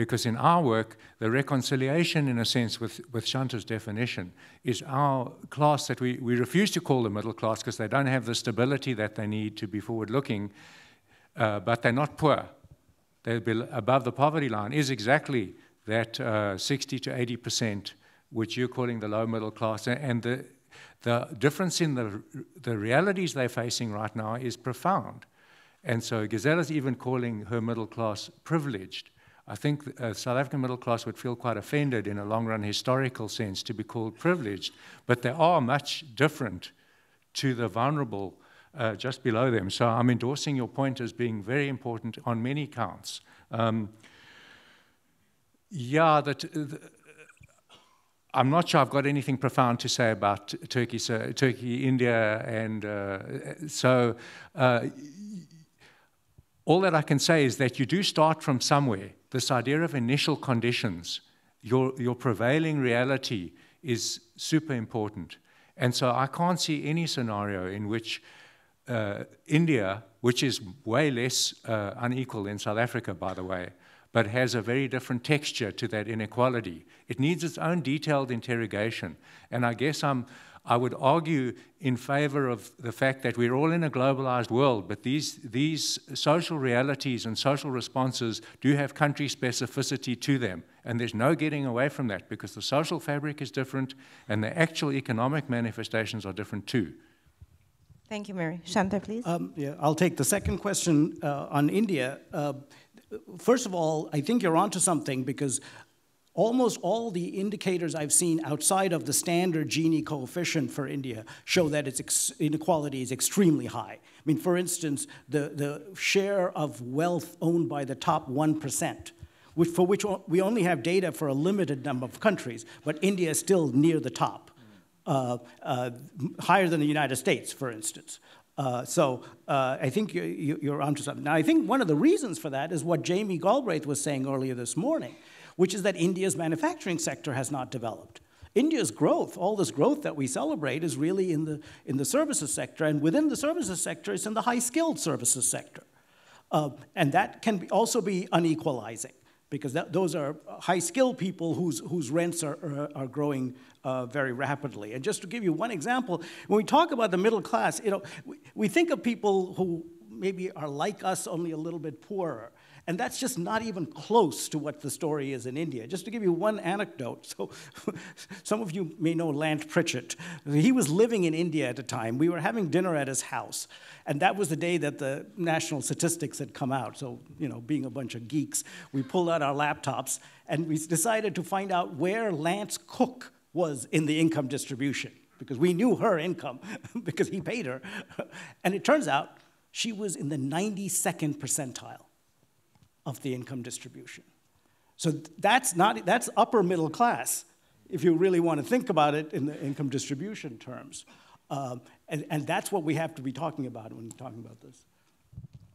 Because in our work, the reconciliation, in a sense, with, with Shanta's definition, is our class that we, we refuse to call the middle class because they don't have the stability that they need to be forward looking, uh, but they're not poor. They're above the poverty line, is exactly that uh, 60 to 80 percent, which you're calling the low middle class. And the, the difference in the, the realities they're facing right now is profound. And so is even calling her middle class privileged. I think the uh, South African middle class would feel quite offended in a long run historical sense to be called privileged, but they are much different to the vulnerable uh, just below them. So I'm endorsing your point as being very important on many counts. Um, yeah, that. Uh, I'm not sure I've got anything profound to say about Turkey, so, Turkey, India, and uh, so uh, all that I can say is that you do start from somewhere. This idea of initial conditions, your, your prevailing reality is super important. And so I can't see any scenario in which uh, India, which is way less uh, unequal than South Africa, by the way, but has a very different texture to that inequality. It needs its own detailed interrogation. And I guess I'm, I would argue in favor of the fact that we're all in a globalized world, but these, these social realities and social responses do have country specificity to them. And there's no getting away from that because the social fabric is different and the actual economic manifestations are different too. Thank you, Mary. Shanta, please. Um, yeah, I'll take the second question uh, on India. Uh, first of all, I think you're onto something because almost all the indicators I've seen outside of the standard Gini coefficient for India show that its inequality is extremely high. I mean, for instance, the, the share of wealth owned by the top 1%, which, for which we only have data for a limited number of countries, but India is still near the top, uh, uh, higher than the United States, for instance. Uh, so uh, I think you, you, you're onto something. Now, I think one of the reasons for that is what Jamie Galbraith was saying earlier this morning, which is that India's manufacturing sector has not developed. India's growth, all this growth that we celebrate, is really in the, in the services sector, and within the services sector, it's in the high skilled services sector. Uh, and that can be also be unequalizing because that, those are high skilled people whose, whose rents are, are, are growing uh, very rapidly. And just to give you one example, when we talk about the middle class, you know, we, we think of people who maybe are like us, only a little bit poorer. And that's just not even close to what the story is in India. Just to give you one anecdote, so [laughs] some of you may know Lant Pritchett. He was living in India at the time. We were having dinner at his house, and that was the day that the national statistics had come out. So, you know, being a bunch of geeks, we pulled out our laptops and we decided to find out where Lant's cook was in the income distribution because we knew her income [laughs] because he paid her. And it turns out she was in the 92nd percentile of the income distribution. So that's not that's upper middle class if you really want to think about it in the income distribution terms. Um, and, and that's what we have to be talking about when we're talking about this.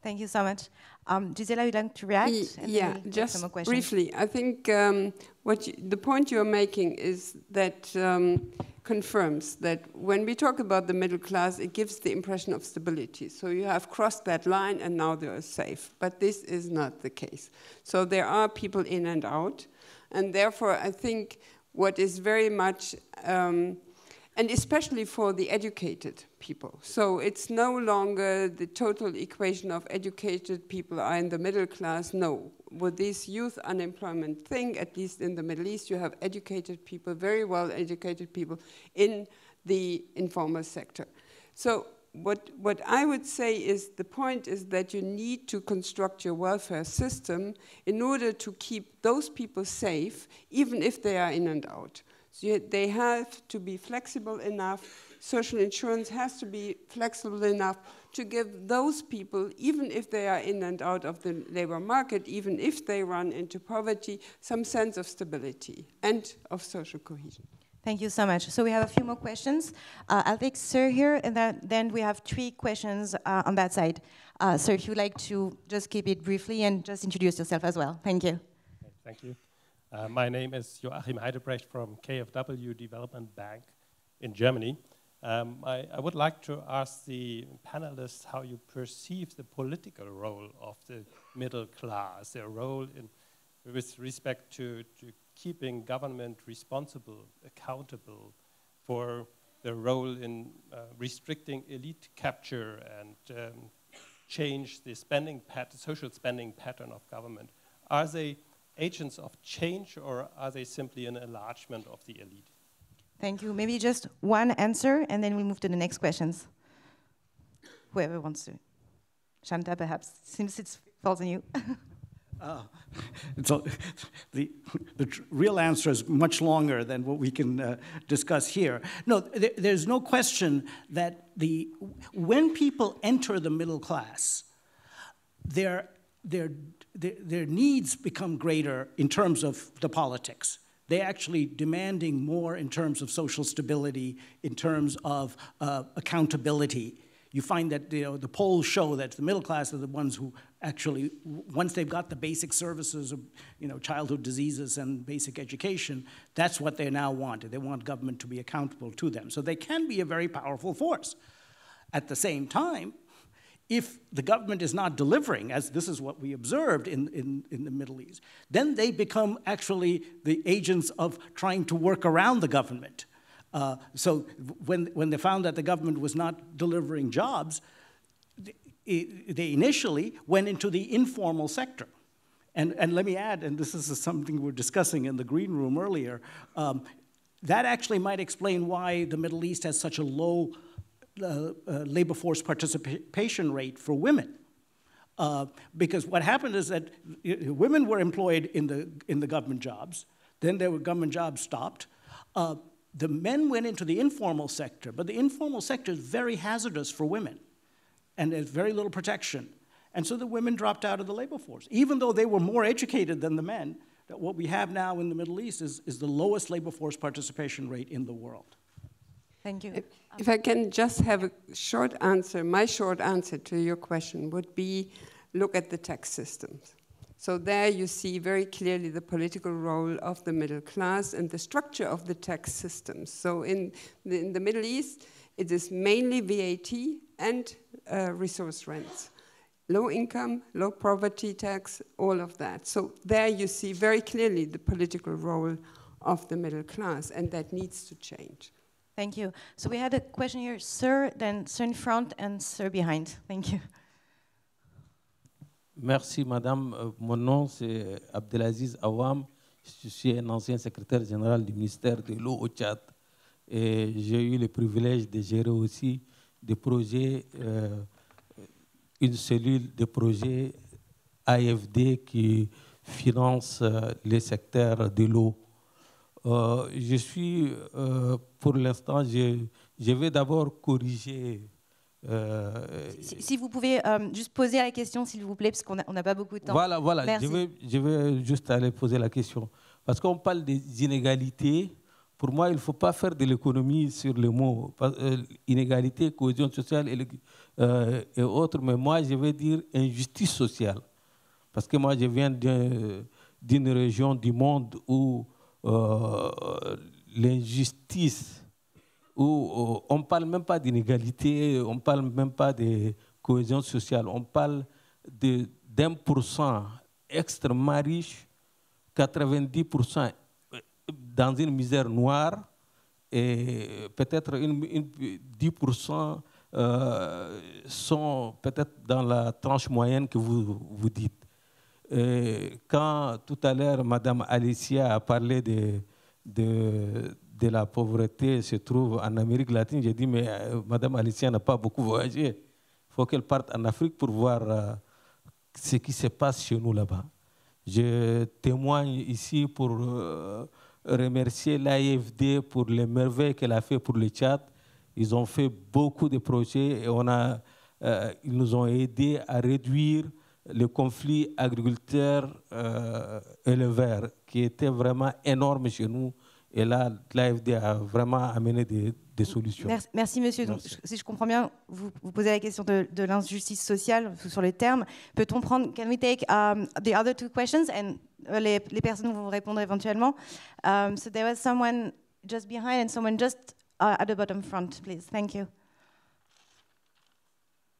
Thank you so much. Um, Gisela, you'd like to react? yeah, just briefly. I think um, what you, the point you're making is that um, confirms that when we talk about the middle class, it gives the impression of stability. So you have crossed that line and now they are safe. But this is not the case. So there are people in and out. And therefore, I think what is very much um, and especially for the educated people. So it's no longer the total equation of educated people are in the middle class. No, with this youth unemployment thing, at least in the Middle East, you have educated people, very well educated people in the informal sector. So what, what I would say is the point is that you need to construct your welfare system in order to keep those people safe, even if they are in and out. So they have to be flexible enough. Social insurance has to be flexible enough to give those people, even if they are in and out of the labor market, even if they run into poverty, some sense of stability and of social cohesion. Thank you so much. So we have a few more questions. Uh, I'll take Sir here, and then, then we have three questions uh, on that side. Uh, so if you'd like to just keep it briefly and just introduce yourself as well. Thank you. Thank you. Uh, my name is Joachim Heidebrecht from KfW Development Bank in Germany. Um, I, I, would like to ask the panelists how you perceive the political role of the middle class, their role in with respect to, to keeping government responsible, accountable for their role in uh, restricting elite capture and um, change the spending pattern, social spending pattern of government. Are they agents of change or are they simply an enlargement of the elite? Thank you. Maybe just one answer and then we move to the next questions. Whoever wants to. Shanta, perhaps, since it falls on you. [laughs] Uh, [laughs] so the, the real answer is much longer than what we can uh, discuss here. No, there, there's no question that the, when people enter the middle class, their, their, their, their needs become greater in terms of the politics. They're actually demanding more in terms of social stability, in terms of uh, accountability you find that you know, the polls show that the middle class are the ones who actually, once they've got the basic services of you know, childhood diseases and basic education, that's what they now want. They want government to be accountable to them. So they can be a very powerful force. At the same time, if the government is not delivering, as this is what we observed in, in, in, the Middle East, then they become actually the agents of trying to work around the government. Uh, so when, when they found that the government was not delivering jobs, they initially went into the informal sector. And, and let me add, and this is something we are discussing in the green room earlier, um, that actually might explain why the Middle East has such a low uh, uh, labor force participation rate for women. Uh, because what happened is that women were employed in the, in the government jobs, then their government jobs stopped. Uh, the men went into the informal sector, but the informal sector is very hazardous for women, and there's very little protection. And so the women dropped out of the labor force. Even though they were more educated than the men, that what we have now in the Middle East is, is the lowest labor force participation rate in the world. Thank you. If, if I can just have a short answer, my short answer to your question would be look at the tax systems. So there you see very clearly the political role of the middle class and the structure of the tax systems. So in the, in the Middle East, it is mainly VAT and uh, resource rents. Low income, low poverty tax, all of that. So there you see very clearly the political role of the middle class, and that needs to change. Thank you. So we had a question here, sir, then sir in front, and sir behind. Thank you. Merci, madame. Euh, mon nom, c'est Abdelaziz Awam. Je suis un ancien secrétaire général du ministère de l'eau au Tchad. Et j'ai eu le privilège de gérer aussi des projets, euh, une cellule de projets AFD qui finance euh, les secteurs de l'eau. Je suis, pour l'instant, je, je vais d'abord corriger euh, si, vous pouvez euh, juste poser la question, s'il vous plaît, parce qu'on n'a pas beaucoup de temps. Voilà, voilà. Je vais, je vais juste aller poser la question. Parce qu'on parle des inégalités. Pour moi, il ne faut pas faire de l'économie sur les mots. Euh, inégalité, cohésion sociale et, et, autres. Mais moi, je vais dire injustice sociale. Parce que moi, je viens d'une région du monde où l'injustice où on ne parle même pas d'inégalité, on ne parle même pas de cohésion sociale, on parle d'un pour cent extrêmement riche, 90% dans une misère noire et peut-être 10% euh, sont peut-être dans la tranche moyenne que vous, vous dites. Quand tout à l'heure, Mme Alicia a parlé de, de, la pauvreté se trouve en Amérique latine, j'ai dit, mais euh, Madame Alicia n'a pas beaucoup voyagé. Il faut qu'elle parte en Afrique pour voir euh, ce qui se passe chez nous là-bas. Je témoigne ici pour euh, remercier l'AFD pour les merveilles qu'elle a fait pour le Tchad. Ils ont fait beaucoup de projets et on a, ils nous ont aidés à réduire le conflit agriculteur-éleveur qui était vraiment énorme chez nous et là, l'AFD a vraiment amené des, des solutions. Merci, monsieur. Donc, si je comprends bien, vous, vous posez la question de, de l'injustice sociale sur le terme. Peut-on prendre, can we take um, the other two questions and uh, les, les, personnes vont répondre éventuellement? Um, so there was someone just behind and someone just uh, at the bottom front, please. Thank you.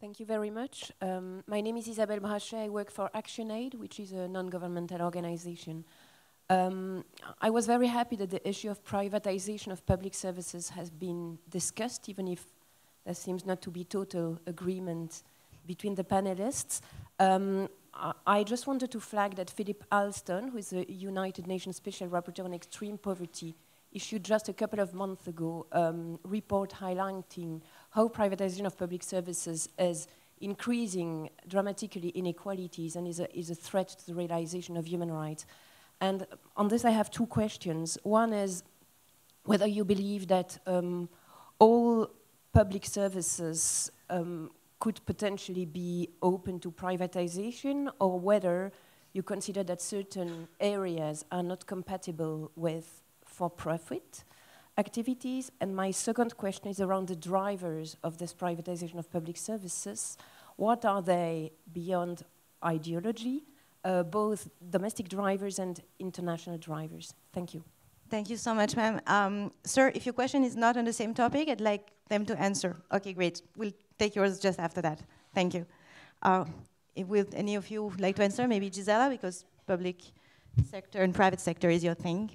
Thank you very much. Um, my name is Isabelle Brachet. I work for ActionAid, which is a non-governmental organization. Um, I was very happy that the issue of privatization of public services has been discussed, even if there seems not to be total agreement between the panelists. Um, I just wanted to flag that Philip Alston, who is the United Nations Special Rapporteur on Extreme Poverty, issued just a couple of months ago a um, report highlighting how privatization of public services is increasing dramatically inequalities and is a, is a threat to the realization of human rights. And on this, I have two questions. One is whether you believe that um, all public services um, could potentially be open to privatization, or whether you consider that certain areas are not compatible with for-profit activities. And my second question is around the drivers of this privatization of public services. What are they beyond ideology, uh, both domestic drivers and international drivers? Thank you. Thank you so much, ma'am. Um, sir, if your question is not on the same topic, I'd like them to answer. Okay, great. We'll take yours just after that. Thank you. Uh, will any of you like to answer? Maybe Gisela, because public sector and private sector is your thing.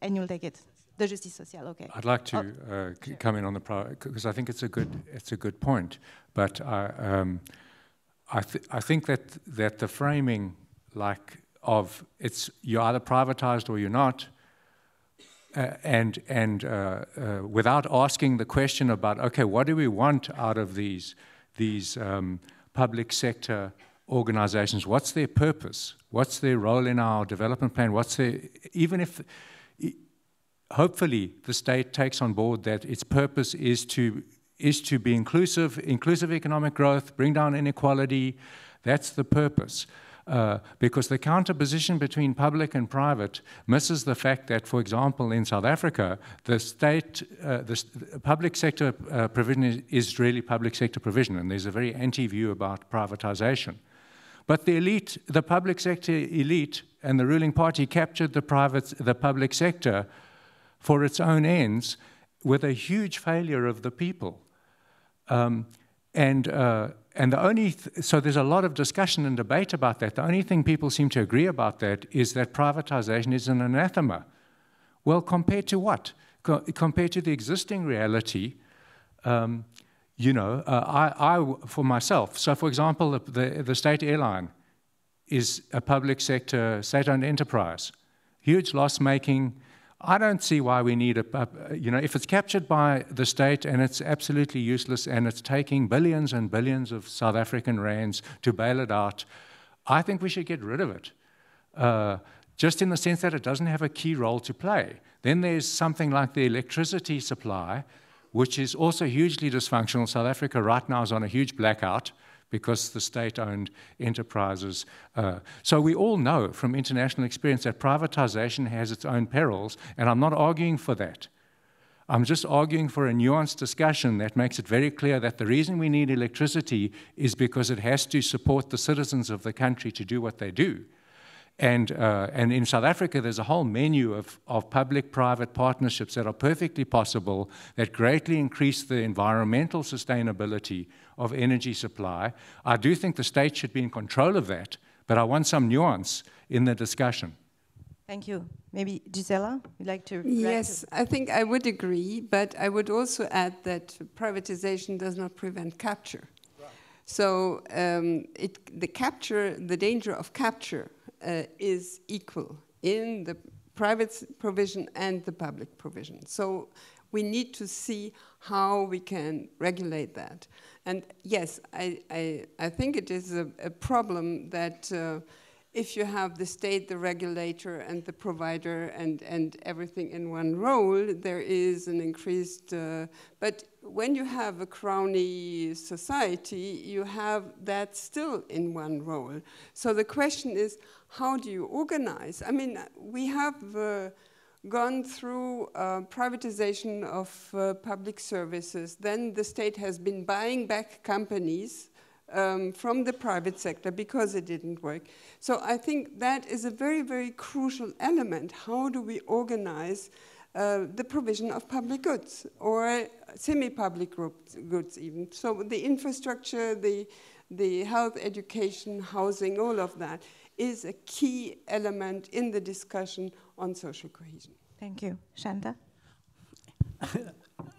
And you'll take it. The justice sociale, okay. I'd like to oh, uh, sure. come in on the because I think it's a good it's a good point, but I um, I, th I think that that the framing like of it's you're either privatized or you're not, uh, and and uh, uh, without asking the question about okay, what do we want out of these these um, public sector organizations? What's their purpose? What's their role in our development plan? What's their even if hopefully the state takes on board that its purpose is to is to be inclusive, inclusive economic growth, bring down inequality. That's the purpose. Uh, because the counterposition between public and private misses the fact that, for example, in South Africa, the state, uh, the, public sector uh, provision is, is, really public sector provision, and there's a very anti-view about privatization. But the elite, the public sector elite, and the ruling party captured the private, the public sector for its own ends, with a huge failure of the people. Um, and uh, and the only, th so there's a lot of discussion and debate about that. The only thing people seem to agree about that is that privatization is an anathema. Well, compared to what? Co compared to the existing reality, um, you know, uh, I, I, for myself, so for example, the, the, the state airline is a public sector, state-owned enterprise, huge loss-making, I don't see why we need a, a, you know, if it's captured by the state and it's absolutely useless and it's taking billions and billions of South African rands to bail it out, I think we should get rid of it. Uh, just in the sense that it doesn't have a key role to play. Then there's something like the electricity supply, which is also hugely dysfunctional. South Africa right now is on a huge blackout because the state-owned enterprises. Uh, so we all know from international experience that privatization has its own perils, and I'm not arguing for that. I'm just arguing for a nuanced discussion that makes it very clear that the reason we need electricity is because it has to support the citizens of the country to do what they do. And, uh, and in South Africa, there's a whole menu of, of public-private partnerships that are perfectly possible that greatly increase the environmental sustainability of energy supply. I do think the state should be in control of that, but I want some nuance in the discussion. Thank you. Maybe Gisela, you'd like to? Yes, I think I would agree, but I would also add that privatization does not prevent capture. Right. So um, it, the capture, the danger of capture uh, is equal in the private provision and the public provision. So we need to see how we can regulate that. And yes, I, I, I think it is a, a problem that uh, if you have the state, the regulator, and the provider, and, and everything in one role, there is an increased. Uh, but when you have a crony society, you have that still in one role. So the question is, how do you organize? I mean, we have. Uh, gone through uh, privatization of uh, public services. Then the state has been buying back companies um, from the private sector because it didn't work. So I think that is a very, very crucial element. How do we organize uh, the provision of public goods or semi-public goods even. So the infrastructure, the, the health, education, housing, all of that is a key element in the discussion on social cohesion. Thank you. Shanta? [laughs]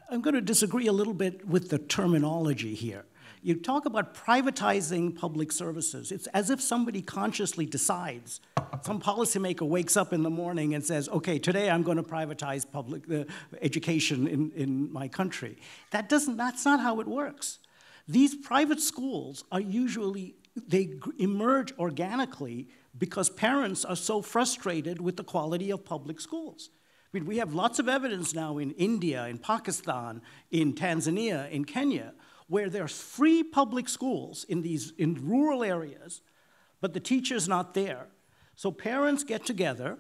I'm going to disagree a little bit with the terminology here. You talk about privatizing public services. It's as if somebody consciously decides. Some policymaker wakes up in the morning and says, okay, today I'm going to privatize public uh, education in, in my country. That doesn't, that's not how it works. These private schools are usually, they emerge organically because parents are so frustrated with the quality of public schools. I mean, we have lots of evidence now in India, in Pakistan, in Tanzania, in Kenya, where there's free public schools in these in rural areas, but the teacher's not there. So parents get together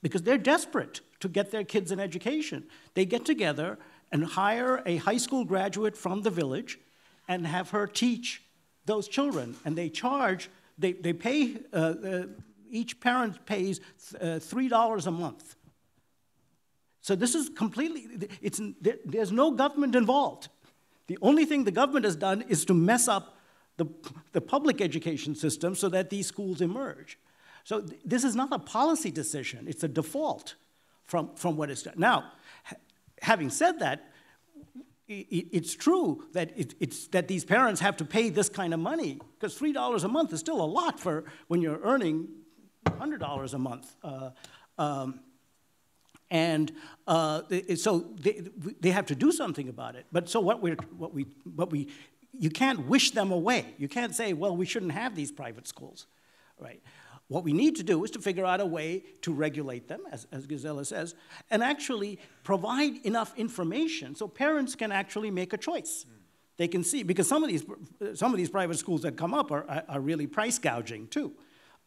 because they're desperate to get their kids an education. They get together and hire a high school graduate from the village and have her teach those children. And they charge, they, they pay, uh, uh, each parent pays uh, $3 a month. So this is completely, it's, there, there's no government involved. The only thing the government has done is to mess up the, the public education system so that these schools emerge. So th this is not a policy decision, it's a default from, from what is done. Now, ha having said that, it, it's true that, it, it's, that these parents have to pay this kind of money, because $3 a month is still a lot for when you're earning $100 a month. Uh, um, and uh, so they, they have to do something about it. But so what, we're, what, we, what we, you can't wish them away. You can't say, well, we shouldn't have these private schools, right? What we need to do is to figure out a way to regulate them, as, as Gisela says, and actually provide enough information so parents can actually make a choice. Mm. They can see, because some of these, some of these private schools that come up are, are really price gouging too.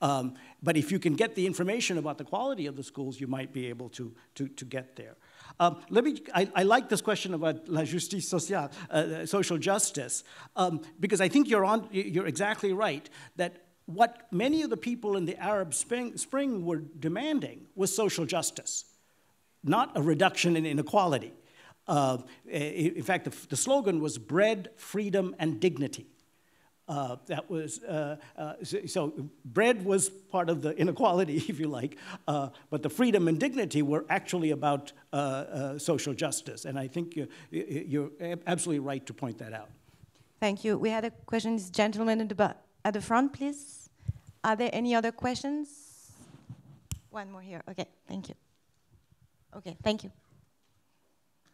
Um, but if you can get the information about the quality of the schools, you might be able to, to, to get there. Um, let me, I, I, like this question about la justice sociale, uh, social justice, um, because I think you're, on, you're exactly right that what many of the people in the Arab Spring, Spring were demanding was social justice, not a reduction in inequality. Uh, in fact, the, the slogan was bread, freedom, and dignity. Uh, that was, uh, uh, so, bread was part of the inequality, [laughs] if you like, uh, but the freedom and dignity were actually about uh, social justice. And I think you're, you're, absolutely right to point that out. Thank you. We had a question, this gentleman at the, at the front, please. Are there any other questions? One more here. Okay, thank you. Okay, thank you.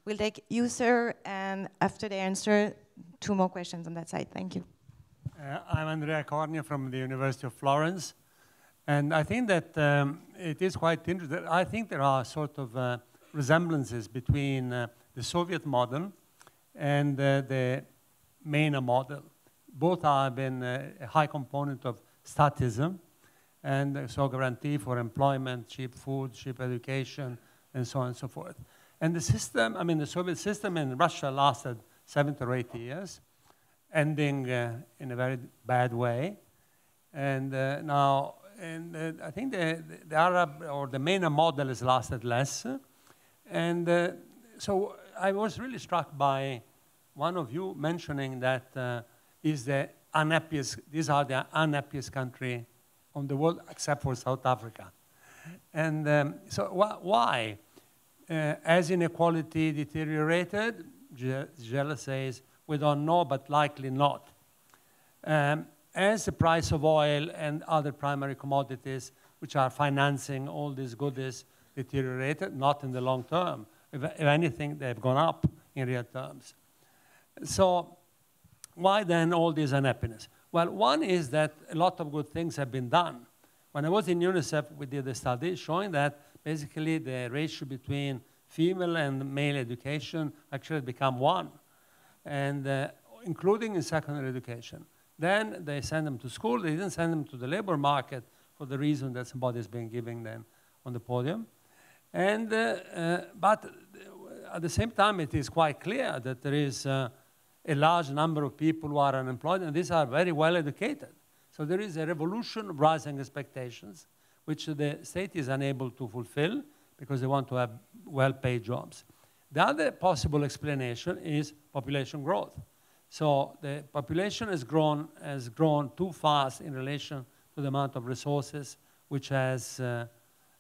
We'll take you, sir, and after the answer, two more questions on that side. Thank you. Uh, I'm Andrea Cornia from the University of Florence. And I think that um, it is quite interesting. I think there are sort of uh, resemblances between uh, the Soviet model and uh, the MENA model. Both have been uh, a high component of statism and uh, so guarantee for employment, cheap food, cheap education, and so on and so forth. And the system, I mean, the Soviet system in Russia lasted 70 or 80 years ending uh, in a very bad way. And uh, now, and uh, I think the, the Arab or the MENA model has lasted less. And so I was really struck by one of you mentioning that is the unhappiest, these are the unhappiest country on the world except for South Africa. And um, so wh why? Uh, as inequality deteriorated, Gisela says, we don't know, but likely not. Um, as the price of oil and other primary commodities, which are financing all these goodies, deteriorated, not in the long term. If, if anything, they've gone up in real terms. So why then all this unhappiness? Well, one is that a lot of good things have been done. When I was in UNICEF, we did a study showing that basically the ratio between female and male education actually become one and uh, including in secondary education. Then they send them to school. They didn't send them to the labor market for the reason that somebody's been giving them on the podium. And, uh, uh, but at the same time, it is quite clear that there is uh, a large number of people who are unemployed, and these are very well educated. So there is a revolution of rising expectations, which the state is unable to fulfill because they want to have well-paid jobs. The other possible explanation is population growth. So the population has grown, has grown too fast in relation to the amount of resources which has uh,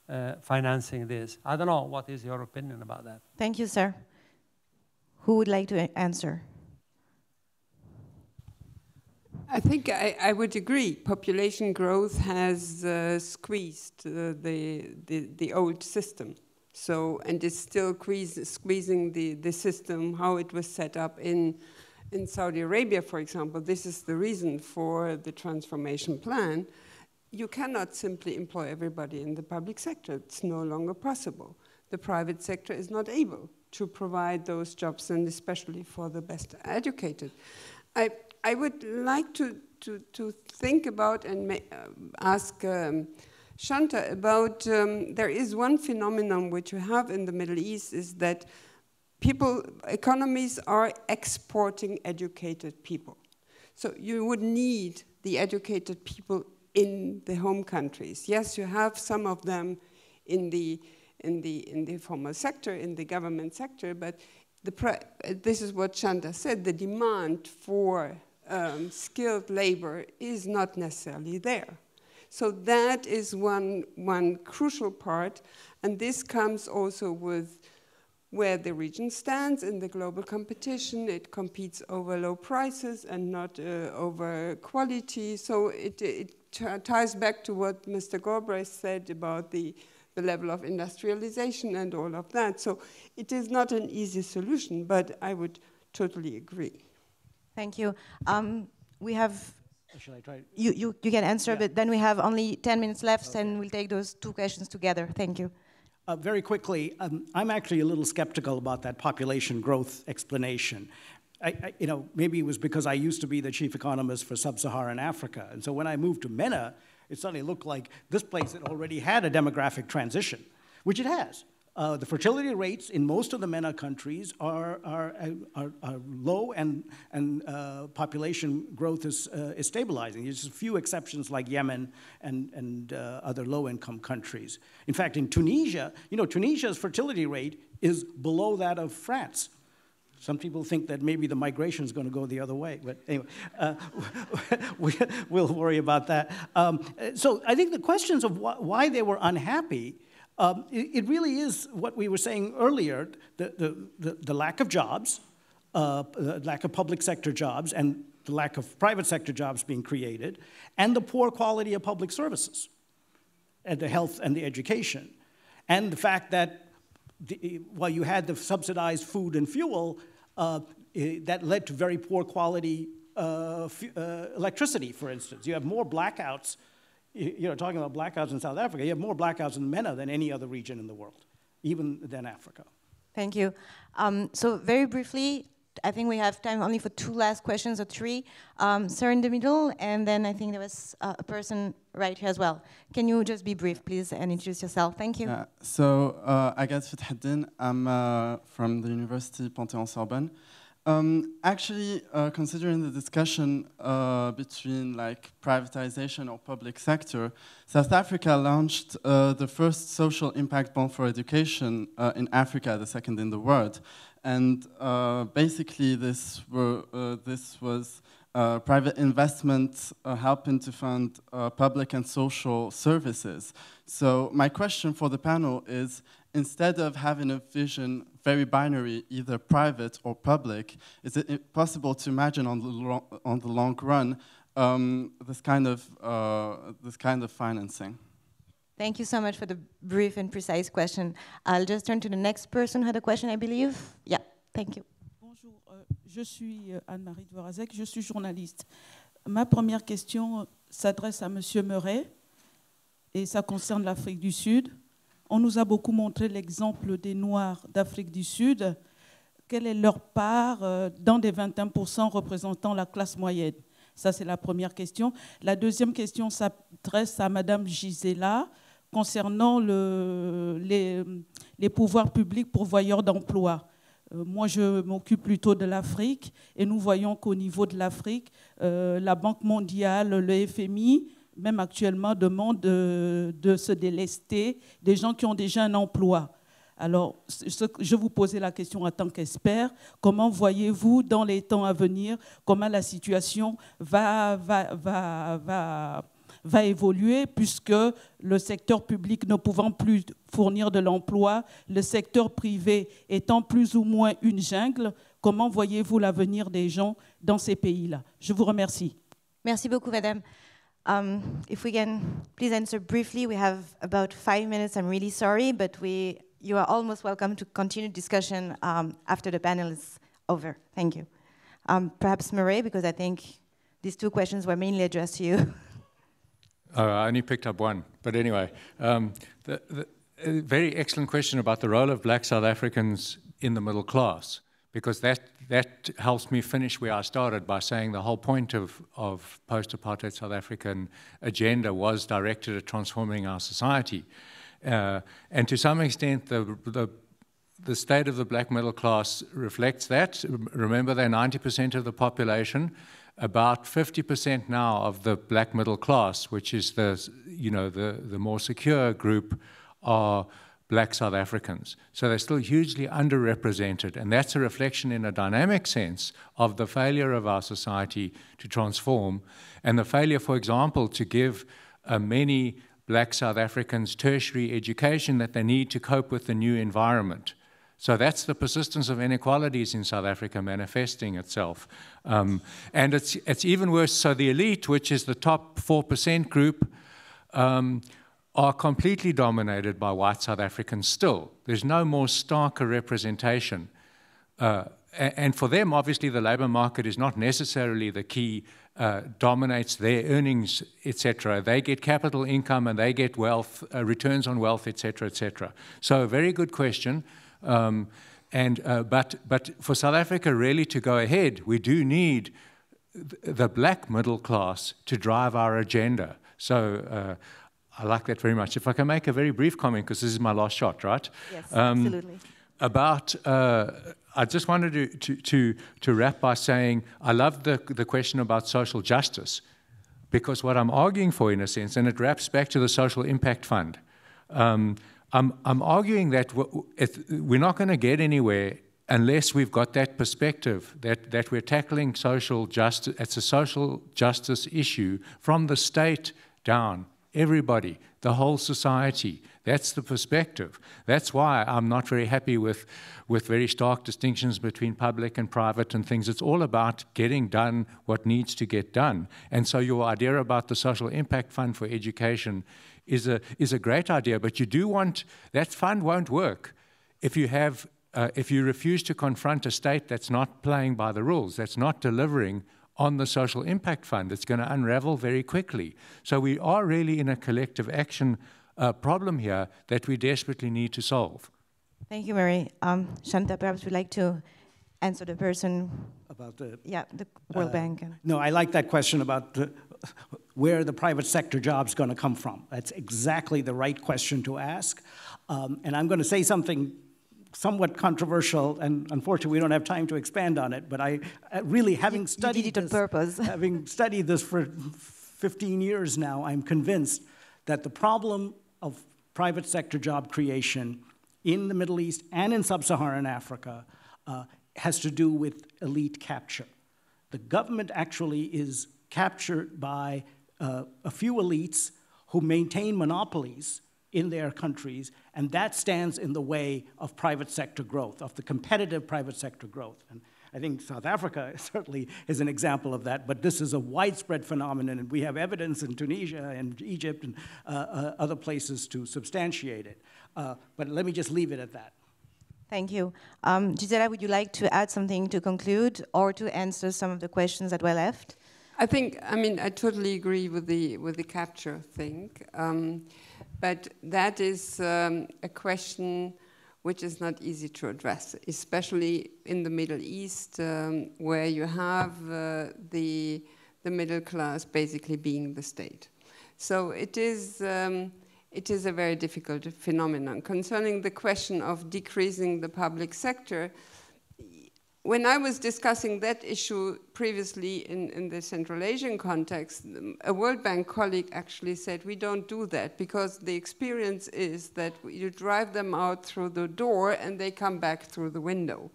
uh, financing this. I don't know, what is your opinion about that? Thank you, sir. Who would like to answer? I think I, I, would agree. Population growth has uh, squeezed uh, the, the, the old system. So, and it's still squeezing the, the system, how it was set up in, in Saudi Arabia, for example. This is the reason for the transformation plan. You cannot simply employ everybody in the public sector. It's no longer possible. The private sector is not able to provide those jobs, and especially for the best educated. I, I would like to, to, to think about and uh, ask um, Shanta about um, there is one phenomenon which we have in the Middle East is that people, economies are exporting educated people. So you would need the educated people in the home countries. Yes, you have some of them in the in the in the formal sector, in the government sector, but this is what Shanta said: the demand for um, skilled labor is not necessarily there. So that is one, one crucial part, and this comes also with where the region stands in the global competition. It competes over low prices and not uh, over quality. So it, it ties back to what Mr. Galbraith said about the, the level of industrialization and all of that. So it is not an easy solution, but I would totally agree. Thank you. Um, we have. Shall I try? You, you, you can answer, yeah. but then we have only 10 minutes left, okay. and we'll take those two questions together. Thank you. Uh, very quickly, um, I'm actually a little skeptical about that population growth explanation. I, I, you know, maybe it was because I used to be the chief economist for sub-Saharan Africa, and so when I moved to MENA, it suddenly looked like this place had already had a demographic transition, which it has. Uh, the fertility rates in most of the MENA countries are, are, are, are low and, and uh, population growth is, uh, is stabilizing. There's a few exceptions like Yemen and, and uh, other low income countries. In fact, in Tunisia, you know, Tunisia's fertility rate is below that of France. Some people think that maybe the migration is going to go the other way, but anyway, uh, [laughs] we, will worry about that. Um, so I think the questions of wh why they were unhappy um, it, it, really is what we were saying earlier the, the, the, the lack of jobs, uh, lack of public sector jobs, and the lack of private sector jobs being created, and the poor quality of public services, and the health and the education, and the fact that while you had the subsidized food and fuel, uh, that led to very poor quality uh, uh, electricity, for instance. You have more blackouts you know, talking about blackouts in South Africa, you have more blackouts in MENA than any other region in the world, even than Africa. Thank you. Um, so very briefly, I think we have time only for two last questions or three. Um, sir in the middle, and then I think there was uh, a person right here as well. Can you just be brief, please, and introduce yourself? Thank you. so, uh, Agathe Fethaddin, I'm uh, from the University Panthéon-Sorbonne. Um, actually, uh, considering the discussion uh, between like privatization or public sector, South Africa launched uh, the first social impact bond for education uh, in Africa, the second in the world, and uh, basically this were uh, this was private investment helping to fund public and social services. So my question for the panel is: instead of having a vision very binary, either private or public, is it possible to imagine on the, long, on the long run um, this, kind of, uh, this kind of financing? Thank you so much for the brief and precise question. I'll just turn to the next person who had a question, I believe. Yeah, thank you. Bonjour, euh, je suis euh, Anne-Marie Dvorazek, je suis journaliste. Ma première question s'adresse à Monsieur Murray et ça concerne l'Afrique du Sud. On nous a beaucoup montré l'exemple des Noirs d'Afrique du Sud. Quelle est leur part euh, dans des 21% représentant la classe moyenne? Ça, c'est la première question. La deuxième question s'adresse à Madame Gisela concernant les, pouvoirs publics pourvoyeurs d'emploi. Euh, moi, je m'occupe plutôt de l'Afrique et nous voyons qu'au niveau de l'Afrique, euh, la Banque mondiale, le FMI même actuellement, demandent de, se délester des gens qui ont déjà un emploi. Alors, je vous posais la question en tant qu'expert, comment voyez-vous dans les temps à venir, comment la situation va, va, va, va, va évoluer puisque le secteur public ne pouvant plus fournir de l'emploi, le secteur privé étant plus ou moins une jungle, comment voyez-vous l'avenir des gens dans ces pays-là? Je vous remercie. Merci beaucoup, madame. Um, if we can please answer briefly, we have about five minutes. I'm really sorry, but we you are almost welcome to continue discussion um, after the panel is over. Thank you. Um, perhaps Murray, because I think these two questions were mainly addressed to you. [laughs] Uh, I only picked up one, but anyway, um, the, the very excellent question about the role of black South Africans in the middle class, because that, that helps me finish where I started by saying the whole point of, of post-apartheid South African agenda was directed at transforming our society. Uh, and to some extent, the, the, the state of the black middle class reflects that. Remember, they're 90% of the population. About 50% now of the black middle class, which is the, you know, the, the more secure group, are black South Africans. So they're still hugely underrepresented. And that's a reflection in a dynamic sense of the failure of our society to transform and the failure, for example, to give uh, many black South Africans tertiary education that they need to cope with the new environment. So that's the persistence of inequalities in South Africa manifesting itself. Um, and it's, it's even worse. So the elite, which is the top 4% group, um, are completely dominated by white South Africans still. There's no more starker representation. Uh, and for them, obviously, the labor market is not necessarily the key uh, dominates their earnings, etc. They get capital income and they get wealth, uh, returns on wealth, etc., etc. So, a very good question. Um, and uh, but but for South Africa really to go ahead, we do need the black middle class to drive our agenda. So. I like that very much. If I can make a very brief comment, because this is my last shot, right? Yes, um, absolutely. About uh, I just wanted to, to, to, to, wrap by saying I love the, the question about social justice because what I'm arguing for, in a sense, and it wraps back to the Social Impact Fund, um, I'm, I'm arguing that we're not going to get anywhere unless we've got that perspective that, that we're tackling social justice, it's a social justice issue from the state down, everybody, the whole society. That's the perspective. That's why I'm not very happy with, with very stark distinctions between public and private and things. It's all about getting done what needs to get done. And so your idea about the social impact fund for education is a, is a great idea, but you do want, that fund won't work if you have uh, if you refuse to confront a state that's not playing by the rules, that's not delivering on the social impact fund, that's going to unravel very quickly. So we are really in a collective action uh, problem here that we desperately need to solve. Thank you, Murray. Um, Shanta, perhaps we'd like to answer the person about the yeah the World uh, Bank. No, I like that question about the, where the private sector jobs going to come from. That's exactly the right question to ask. Um, and I'm going to say something somewhat controversial, and unfortunately, we don't have time to expand on it. But I uh, really, having you, studied you this, purpose. [laughs] having studied this for 15 years now, I'm convinced that the problem of private sector job creation in the Middle East and in sub Saharan Africa uh, has to do with elite capture. The government actually is captured by uh, a few elites who maintain monopolies in their countries, and that stands in the way of private sector growth, of the competitive private sector growth. And I think South Africa [laughs] certainly is an example of that, but this is a widespread phenomenon, and we have evidence in Tunisia and Egypt and uh, uh, other places to substantiate it. Uh, but let me just leave it at that. Thank you. Um, Gisela, would you like to add something to conclude or to answer some of the questions that were left? I think, I mean, I totally agree with the, with the capture thing. Um, but that is um, a question which is not easy to address, especially in the Middle East, um, where you have uh, the, the middle class basically being the state. So it is, um, it is a very difficult phenomenon. Concerning the question of decreasing the public sector, when I was discussing that issue previously in, in the Central Asian context, a World Bank colleague actually said, we don't do that because the experience is that you drive them out through the door and they come back through the window.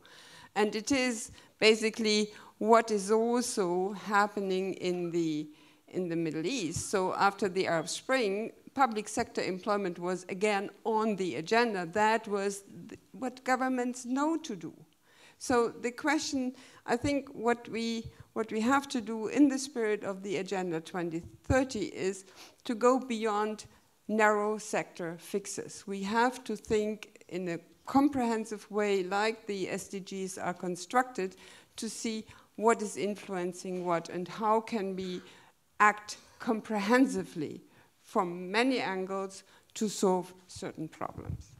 And it is basically what is also happening in the, in the Middle East. So after the Arab Spring, public sector employment was again on the agenda. That was what governments know to do. So the question, I think what we, what we have to do in the spirit of the Agenda 2030 is to go beyond narrow sector fixes. We have to think in a comprehensive way, like the SDGs are constructed, to see what is influencing what and how can we act comprehensively from many angles to solve certain problems.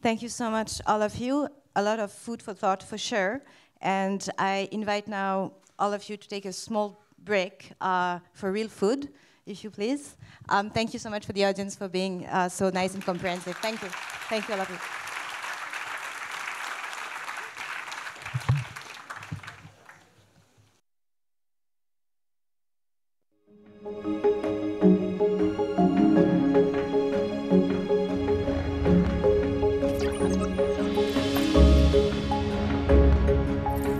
Thank you so much, all of you a lot of food for thought for sure. And I invite now all of you to take a small break uh, for real food, if you please. Um, thank you so much for the audience for being uh, so nice and comprehensive. Thank you. Thank you, all of you.